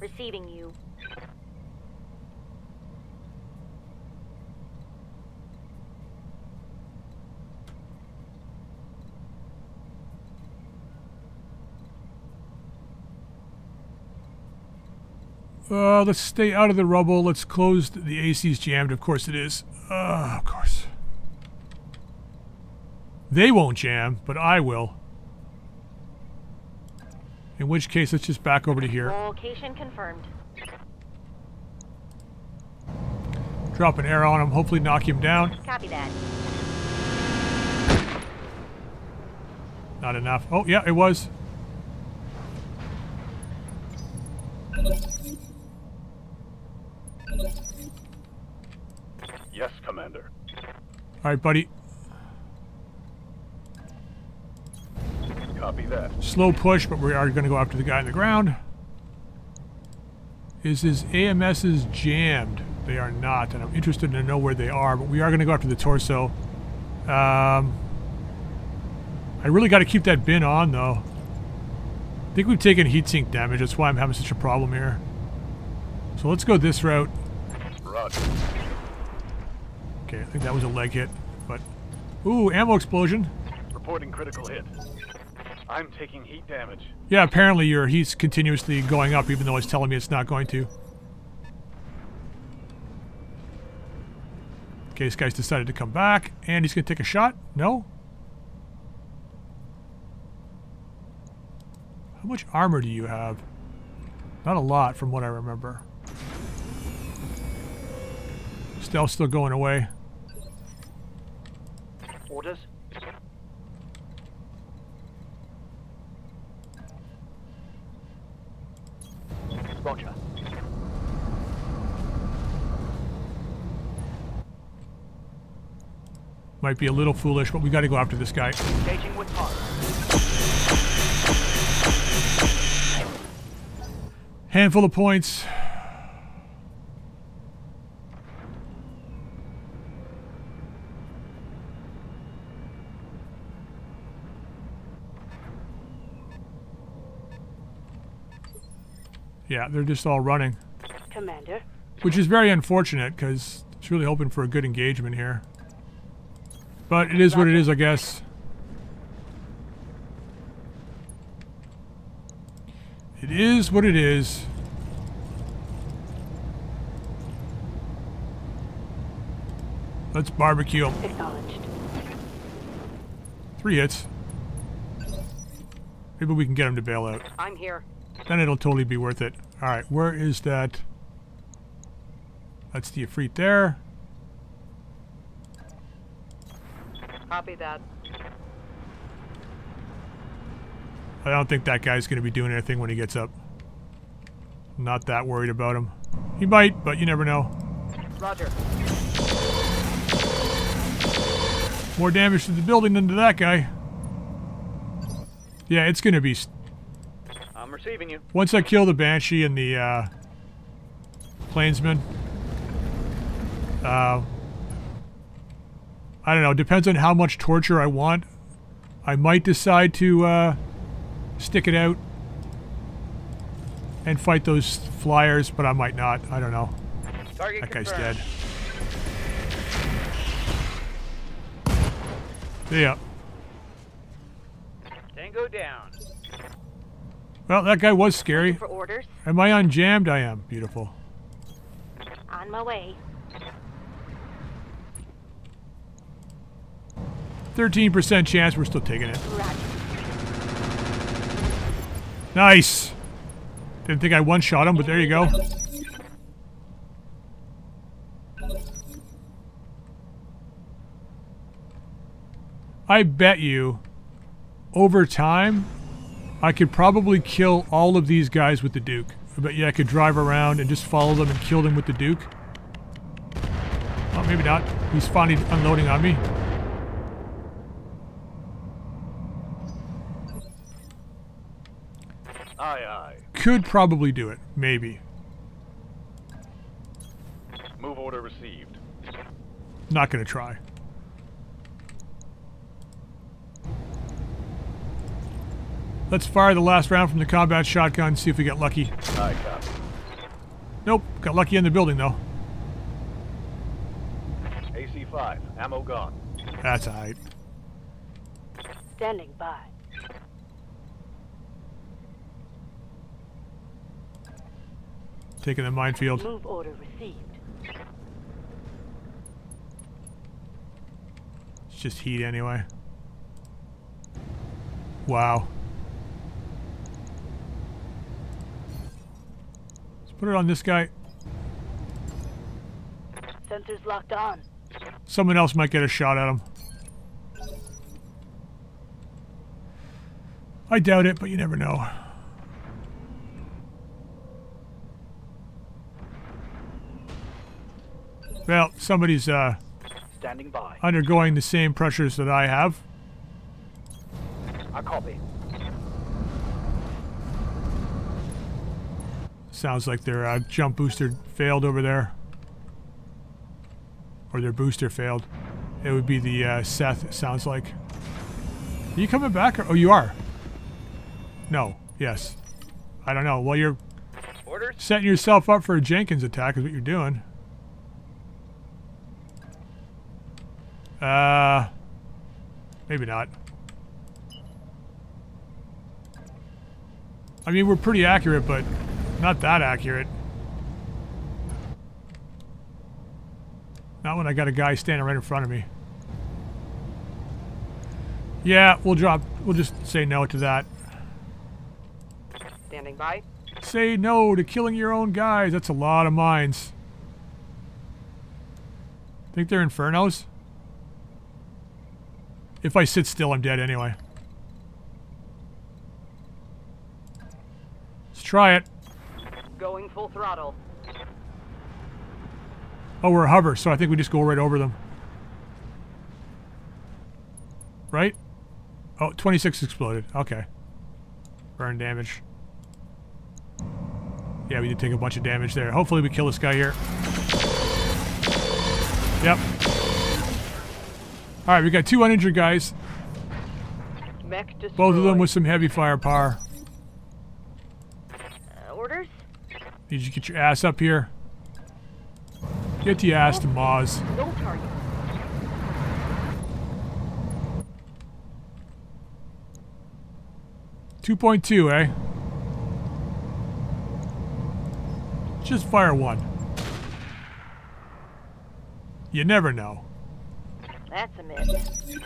Receiving you. Uh, let's stay out of the rubble. Let's close. th- The AC's jammed. Of course it is. Uh, of course. They won't jam, but I will. In which case, let's just back over to here. Location confirmed. Drop an arrow on him. Hopefully knock him down. Copy that. Not enough. Oh, yeah, it was. Yes, Commander. All right, buddy. Copy that. Slow push, but we are going to go after the guy on the ground. Is his AMSs jammed? They are not, and I'm interested to know where they are, but we are going to go after the torso. Um, I really got to keep that bin on, though. I think we've taken heatsink damage. That's why I'm having such a problem here. So let's go this route. Roger. Okay, I think that was a leg hit, but... Ooh, ammo explosion. Reporting critical hit. I'm taking heat damage. Yeah, apparently your heat's continuously going up even though it's telling me it's not going to. Okay, this guy's decided to come back, and he's going to take a shot. No? How much armor do you have? Not a lot from what I remember. Stealth still going away. Orders? Roger. Might be a little foolish, but we got to go after this guy. Engaging with. Handful of points. Yeah, they're just all running, Commander. which is very unfortunate because I was really hoping for a good engagement here. But it is what it is, I guess. It is what it is. Let's barbecue. Acknowledged. Three hits. Maybe we can get him to bail out. I'm here. Then it'll totally be worth it. Alright, where is that? That's the Ifrit there. Copy that. I don't think that guy's going to be doing anything when he gets up. Not that worried about him. He might, but you never know. Roger. More damage to the building than to that guy. Yeah, it's going to be... receiving you. Once I kill the Banshee and the uh, Plainsman, uh, I don't know. Depends on how much torture I want. I might decide to uh, stick it out and fight those flyers, but I might not. I don't know. Target That guy's dead. Yeah. Tango down. Well, that guy was scary. For orders. Am I unjammed? I am. Beautiful. On my way. 13% chance we're still taking it. Roger. Nice. Didn't think I one-shot him, but there you go. I bet you, over time, I could probably kill all of these guys with the Duke. I bet you I could drive around and just follow them and kill them with the Duke. Oh, maybe not. He's finally unloading on me. Aye, aye. Could probably do it. Maybe. Move order received. Not gonna try. Let's fire the last round from the combat shotgun, see if we get lucky. Aye, copy. Nope, got lucky in the building though. AC-5. Ammo gone. That's alright. Standing by. Taking the minefield. Move order received. It's just heat anyway. Wow. Put it on this guy. Sensors locked on. Someone else might get a shot at him. I doubt it, but you never know. Well, somebody's uh, Standing by. undergoing the same pressures that I have. I copy. Sounds like their uh, jump booster failed over there. Or their booster failed. It would be the uh, Seth, it sounds like. Are you coming back? Or, oh, you are. No. Yes. I don't know. Well, you're Orders? setting yourself up for a Jenkins attack is what you're doing. Uh, maybe not. I mean, we're pretty accurate, but not that accurate. Not when I got a guy standing right in front of me. Yeah, we'll drop. We'll just say no to that. Standing by. Say no to killing your own guys. That's a lot of mines. Think they're infernos? If I sit still, I'm dead anyway. Let's try it. Going full throttle. Oh, we're a hover, so I think we just go right over them. Right? Oh, 26 exploded. Okay. Burn damage. Yeah, we did take a bunch of damage there. Hopefully we kill this guy here. Yep. Alright, we got two uninjured guys. Both of them with some heavy firepower. Uh, orders? Need you to get your ass up here. Get the ass to Moz. Two point two, eh? Just fire one. You never know. That's a miss.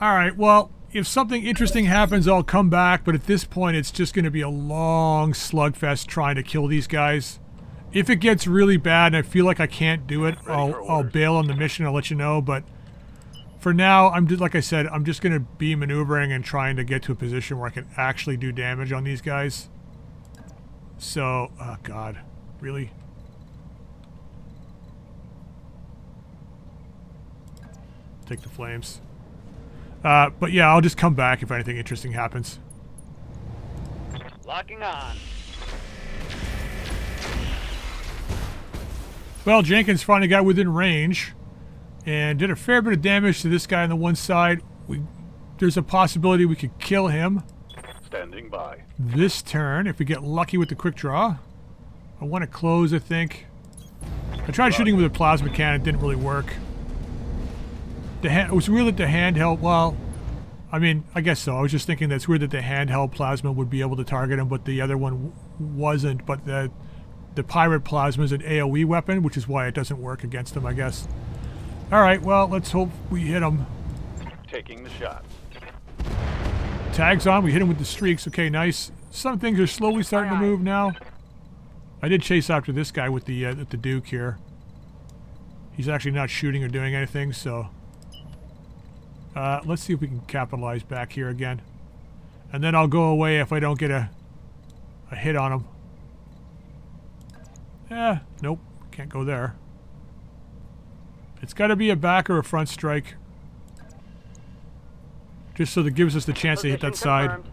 Alright, well, if something interesting happens, I'll come back, but at this point, it's just going to be a long slugfest trying to kill these guys. If it gets really bad and I feel like I can't do it, I'll, I'll bail on the mission. I'll let you know, but for now, I'm just, like I said, I'm just going to be maneuvering and trying to get to a position where I can actually do damage on these guys. So, oh god, really? Take the flames. Uh, but yeah, I'll just come back if anything interesting happens. Locking on. Well, Jenkins finally got within range. and did a fair bit of damage to this guy on the one side. We, there's a possibility we could kill him Standing by. this turn if we get lucky with the quick draw. I want to close, I think. I tried shooting with a plasma cannon, it didn't really work. The hand, it was weird that the handheld, well, I mean, I guess so. I was just thinking that's weird that the handheld plasma would be able to target him, but the other one w- wasn't. But the the pirate plasma is an AOE weapon, which is why it doesn't work against him, I guess. All right, well, let's hope we hit him. Taking the shot. Tags on. We hit him with the streaks. Okay, nice. Some things are slowly starting to move now. I did chase after this guy with the uh, with the Duke here. He's actually not shooting or doing anything, so uh, let's see if we can capitalize back here again. And then I'll go away if I don't get a a hit on him. Eh, nope, can't go there. It's got to be a back or a front strike. Just so that gives us the chance to hit that Position side. confirmed.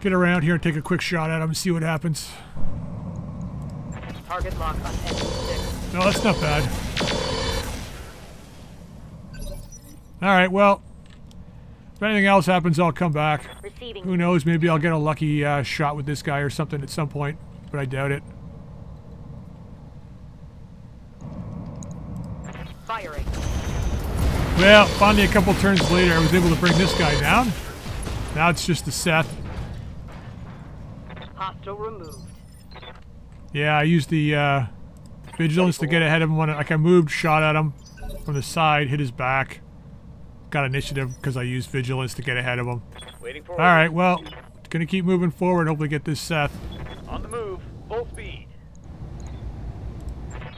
Get around here and take a quick shot at him and see what happens. Target lock on. No, that's not bad. Alright, well, if anything else happens, I'll come back. Receiving. Who knows, maybe I'll get a lucky uh, shot with this guy or something at some point, but I doubt it. Firing. Well, finally a couple turns later, I was able to bring this guy down. Now it's just the Seth. Hostile removed. Yeah, I used the uh, vigilance to get ahead of him. When like I moved, shot at him from the side, hit his back. Got initiative because I used vigilance to get ahead of him. Waiting for All right, well, gonna keep moving forward. Hopefully, get this Seth. On the move. Full speed.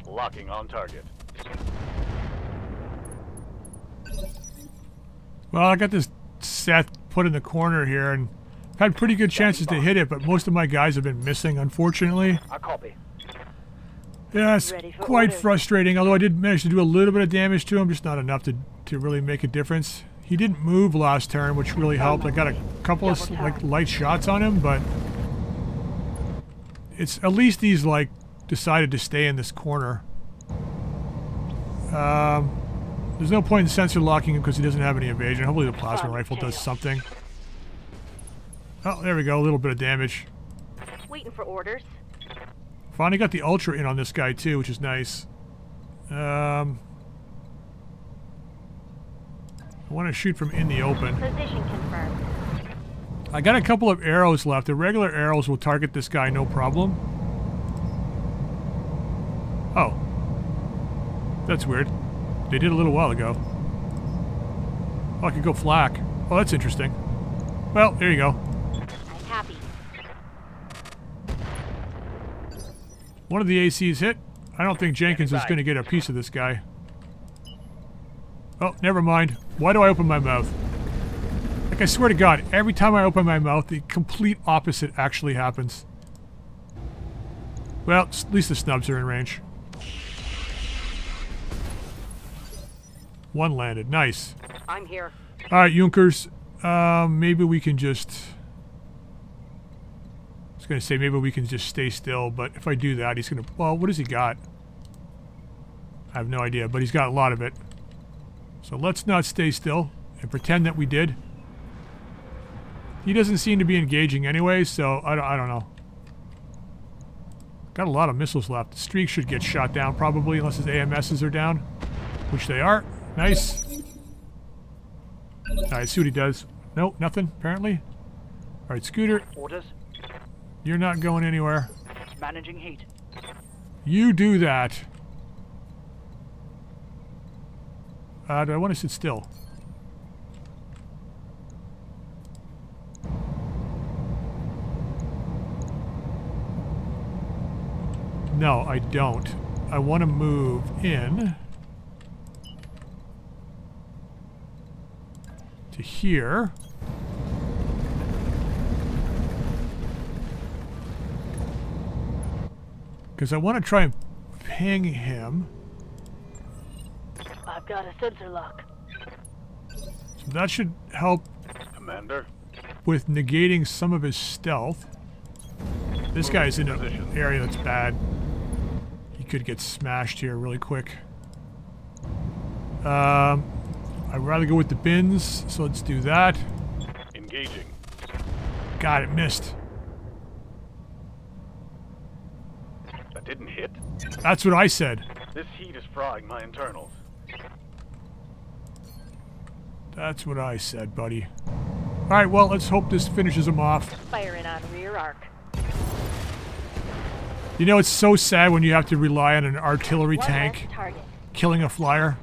Locking on target. Well, I got this Seth put in the corner here, and I've had pretty good chances to hit it, but most of my guys have been missing, unfortunately. I copy. Yeah, it's quite orders. frustrating. Although I did manage to do a little bit of damage to him, just not enough to to really make a difference. He didn't move last turn, which really helped. I got a couple of like light shots on him, but it's at least he's like decided to stay in this corner. Um, there's no point in sensor locking him because he doesn't have any evasion. Hopefully the plasma rifle does something. Oh, there we go. A little bit of damage. Waiting for orders. Finally got the ultra in on this guy too, which is nice. Um, I want to shoot from in the open. Position confirmed. I got a couple of arrows left. The regular arrows will target this guy no problem. Oh. That's weird. They did a little while ago. Oh, I could go flak. Oh, that's interesting. Well, there you go. I copy. One of the ACs hit. I don't think Jenkins is going to get a piece of this guy. Oh, never mind. Why do I open my mouth? Like, I swear to God, every time I open my mouth, the complete opposite actually happens. Well, at least the snubs are in range. One landed. Nice. I'm here. All right, Jenkins. Um, maybe we can just. I was gonna say maybe we can just stay still, but if I do that, he's gonna. Well, what has he got? I have no idea, but he's got a lot of it. So let's not stay still and pretend that we did. He doesn't seem to be engaging anyway, so I don't, I don't know. Got a lot of missiles left. The streak should get shot down probably, unless his AMSs are down, which they are. Nice. Alright, see what he does. Nope, nothing, apparently. Alright, Scooter, Orders. you're not going anywhere. Managing heat. You do that. Uh, do I want to sit still? No, I don't. I want to move in to here. Because I want to try and ping him. I've got a sensor lock. So that should help Commander. with negating some of his stealth. This guy's in an area that's bad. He could get smashed here really quick. Um, I'd rather go with the bins, so let's do that. Engaging. God, it missed. That didn't hit. That's what I said. This heat is frying my internals. That's what I said, buddy. Alright, well, let's hope this finishes him off. Firing on rear arc. You know, it's so sad when you have to rely on an artillery One tank killing a flyer.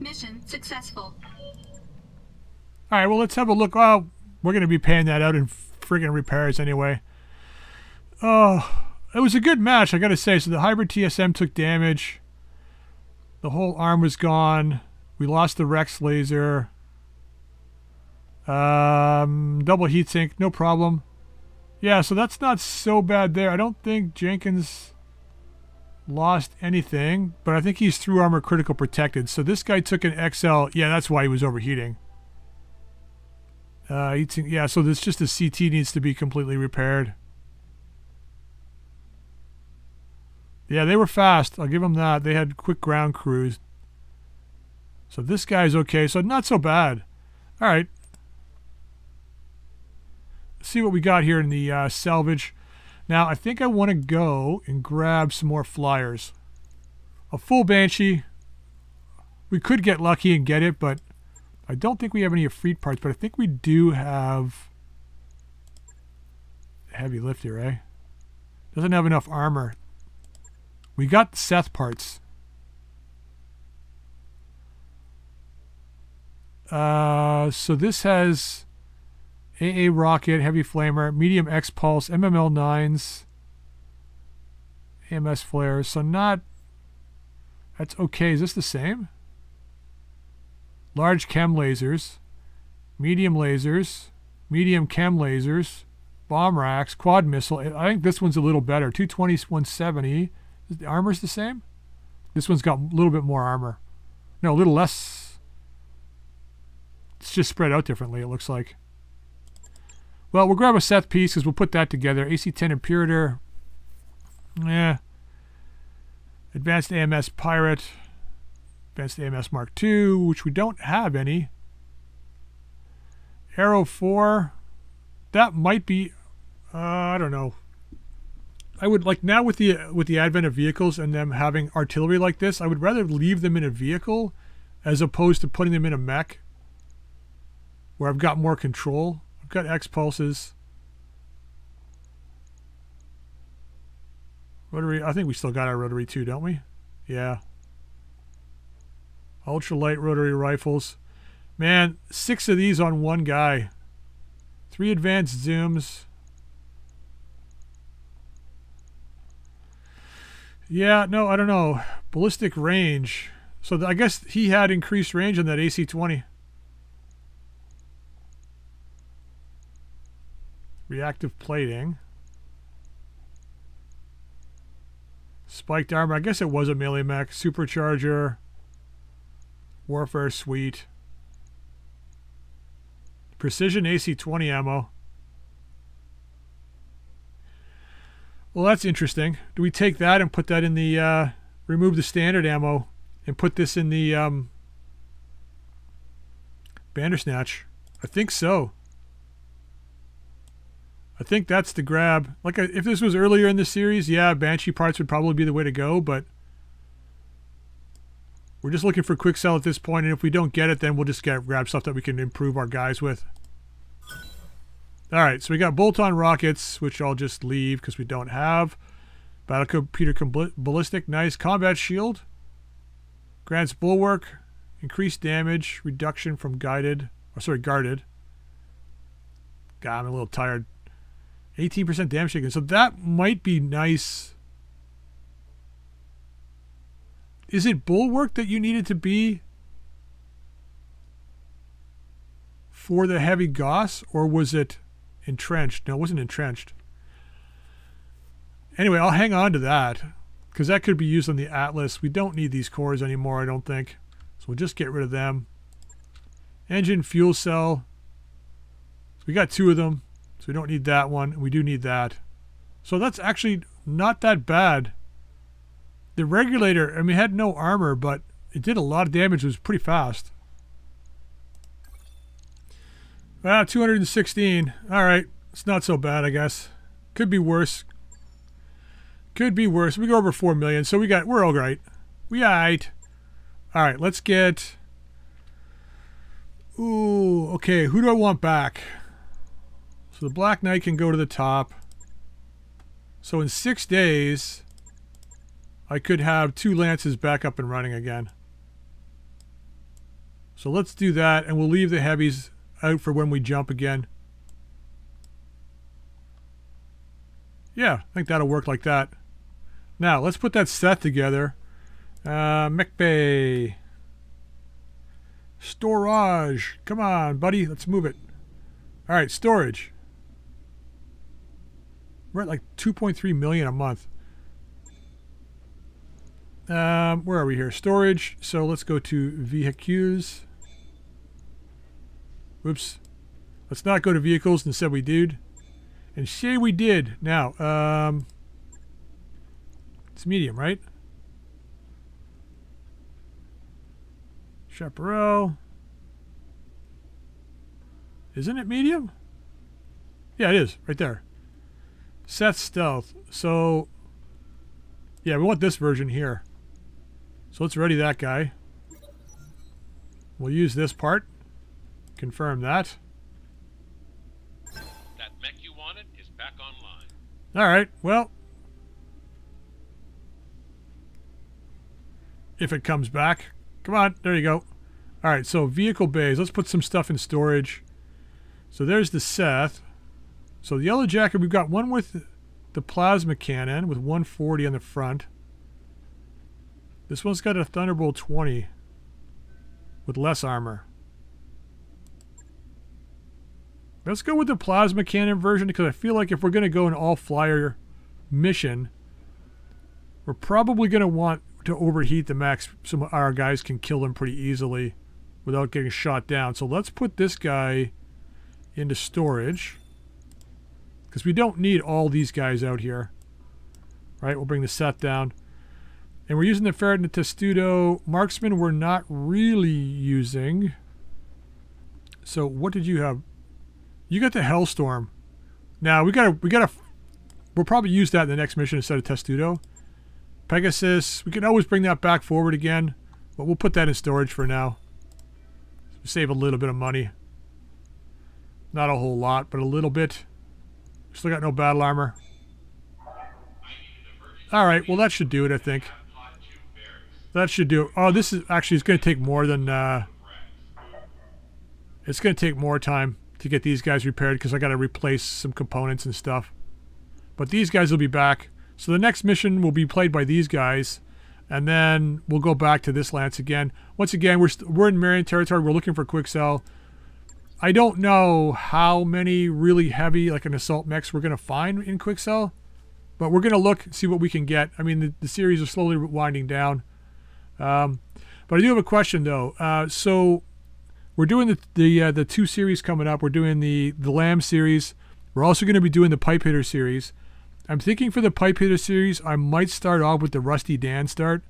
Mission successful. Alright, well, let's have a look. Oh, we're going to be paying that out in friggin' repairs anyway. Oh, it was a good match, I gotta say. So the hybrid TSM took damage. The whole arm was gone. We lost the Rex laser. Um, double heatsink, no problem. Yeah, so that's not so bad there. I don't think Jenkins lost anything, but I think he's through armor critical protected. So this guy took an XL. Yeah, that's why he was overheating. Uh, heatsink, yeah, so this just the CT needs to be completely repaired. Yeah, they were fast. I'll give them that. They had quick ground crews. So this guy's okay. So not so bad. All right. Let's see what we got here in the uh, salvage. Now, I think I want to go and grab some more flyers. A full Banshee. We could get lucky and get it, but I don't think we have any Efreet parts, but I think we do have heavy lifter, eh? Doesn't have enough armor. We got Seth parts. Uh, so this has AA rocket, heavy flamer, medium X pulse, MML nines, AMS flares. So not. That's okay. Is this the same? Large chem lasers, medium lasers, medium chem lasers, bomb racks, quad missile. I think this one's a little better. 220, 170. Is the armor's the same? This one's got a little bit more armor. No, a little less. It's just spread out differently, it looks like. Well, we'll grab a Seth piece because we'll put that together. AC-10 Imperator. Yeah. Advanced AMS Pirate. Advanced AMS Mark II, which we don't have any. Arrow 4. That might be... Uh, I don't know. I would like now with the with the advent of vehicles and them having artillery like this, I would rather leave them in a vehicle as opposed to putting them in a mech where I've got more control. I've got X pulses. Rotary, I think we still got our rotary too, don't we? Yeah. Ultralight rotary rifles. Man, six of these on one guy. Three advanced zooms. Yeah, no, I don't know. Ballistic range. So I guess he had increased range on that AC-20. Reactive plating. Spiked armor. I guess it was a melee mech. Supercharger. Warfare suite. Precision AC-20 ammo. Well, that's interesting. Do we take that and put that in the, uh, remove the standard ammo and put this in the, um, Bandersnatch? I think so. I think that's the grab. Like, if this was earlier in the series, yeah, Banshee parts would probably be the way to go, but we're just looking for Quikscell at this point, and if we don't get it, then we'll just get grab stuff that we can improve our guys with. All right, so we got bolt-on rockets, which I'll just leave because we don't have. Battle computer ballistic, nice. Combat shield. Grants bulwark, increased damage, reduction from guided, or sorry, guarded. God, I'm a little tired. 18% damage taken. So that might be nice. Is it bulwark that you needed to be for the heavy Gauss, or was it entrenched. No, it wasn't entrenched. Anyway, I'll hang on to that because that could be used on the Atlas. We don't need these cores anymore, I don't think. So we'll just get rid of them. Engine fuel cell. We got two of them. So we don't need that one. We do need that. So that's actually not that bad. The regulator, I mean, had no armor, but it did a lot of damage. It was pretty fast. Ah, 216. All right. It's not so bad, I guess. Could be worse. Could be worse. We go over 4 million, so we got, we're all right. We all right. All right, let's get... Ooh, okay, who do I want back? So the Black Knight can go to the top. So in six days, I could have two lances back up and running again. So let's do that, and we'll leave the heavies out for when we jump again. Yeah, I think that'll work like that. Now, let's put that Seth together. Uh, mech bay. Storage. Come on, buddy. Let's move it. All right, storage. We're at like 2.3 million a month. Um, where are we here? Storage. So let's go to vehicles. Whoops. Let's not go to vehicles. and Instead, we did. And say we did. Now, um, it's medium, right? Chaparral. Isn't it medium? Yeah, it is. Right there. Seth Stealth. So, yeah, we want this version here. So let's ready that guy. We'll use this part. Confirm that. That mech you wanted is back online. All right. Well, if it comes back. Come on. There you go. All right. So vehicle bays. Let's put some stuff in storage. So there's the Seth. So the Yellow Jacket, we've got one with the plasma cannon with 140 on the front. This one's got a Thunderbolt 20 with less armor. Let's go with the plasma cannon version because I feel like if we're going to go an all flyer mission, we're probably going to want to overheat the max so our guys can kill them pretty easily without getting shot down. So let's put this guy into storage because we don't need all these guys out here. Right, we'll bring the Seth down. And we're using the Ferret and the Testudo. Marksman we're not really using. So what did you have? You got the Hellstorm. Now we gotta we gotta we'll probably use that in the next mission instead of Testudo. Pegasus, we can always bring that back forward again, but we'll put that in storage for now. Save a little bit of money. Not a whole lot, but a little bit. Still got no battle armor. Alright, well that should do it, I think. That should do it. Oh, this is actually, it's going to take more than, uh, it's going to take more time to get these guys repaired because I got to replace some components and stuff. But these guys will be back. So the next mission will be played by these guys. And then we'll go back to this lance again. Once again, we're, we're in Marian territory. We're looking for Quikscell. I don't know how many really heavy, like an assault mechs, we're going to find in Quikscell. But we're going to look, see what we can get. I mean, the, the series is slowly winding down. Um, but I do have a question, though. Uh, so we're doing the the, uh, the two series coming up. We're doing the, the Lamb series. We're also going to be doing the Pipe Hitter series. I'm thinking for the Pipe Hitter series, I might start off with the Rusty Dan start.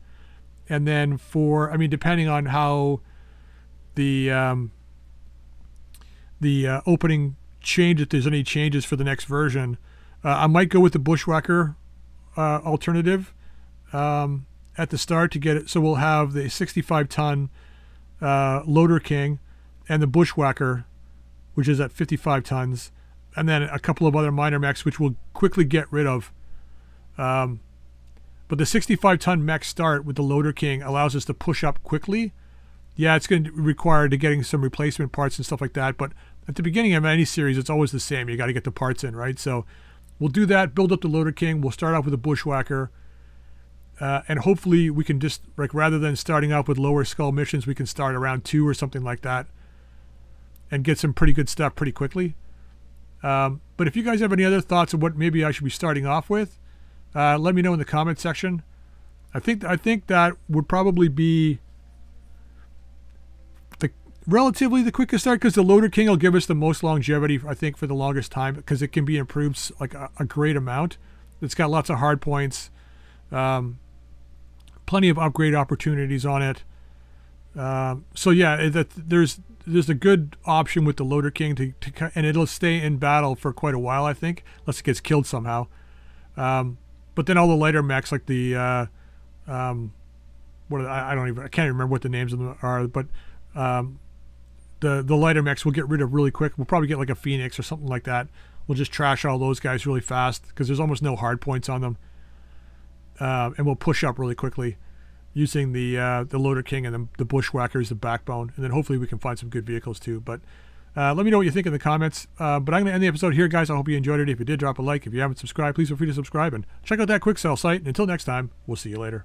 And then for, I mean, depending on how the um, the uh, opening change, if there's any changes for the next version, uh, I might go with the Bushwhacker uh, alternative um, at the start to get it. So we'll have the 65 ton uh, Loader King and the Bushwhacker, which is at 55 tons, and then a couple of other minor mechs, which we'll quickly get rid of. Um, but the 65 ton mech start with the Loader King allows us to push up quickly. Yeah, it's going to require to getting some replacement parts and stuff like that. But at the beginning of any series, it's always the same. You got to get the parts in, right? So we'll do that. Build up the Loader King. We'll start off with a Bushwhacker. Uh, and hopefully we can just like rather than starting out with lower skull missions, we can start around two or something like that, and get some pretty good stuff pretty quickly. Um, but if you guys have any other thoughts on what maybe I should be starting off with, uh, let me know in the comment section. I think I think that would probably be relatively the quickest start because the Loader King will give us the most longevity. I think for the longest time because it can be improved like a, a great amount. It's got lots of hard points. Um, plenty of upgrade opportunities on it. Um, so yeah, that, there's there's a good option with the Loader King to, to and it'll stay in battle for quite a while, I think, unless it gets killed somehow. Um, but then all the lighter mechs like the uh, um, what I, I don't even I can't remember what the names of them are, but um, the the lighter mechs we'll get rid of really quick. We'll probably get like a Phoenix or something like that. We'll just trash all those guys really fast because there's almost no hard points on them, uh, and we'll push up really quickly using the uh, the Loader King and the, the Bushwhackers, the backbone, and then hopefully we can find some good vehicles too. But uh, let me know what you think in the comments. Uh, but I'm going to end the episode here, guys. I hope you enjoyed it. If you did, drop a like. If you haven't subscribed, please feel free to subscribe and check out that quick sell site. And until next time, we'll see you later.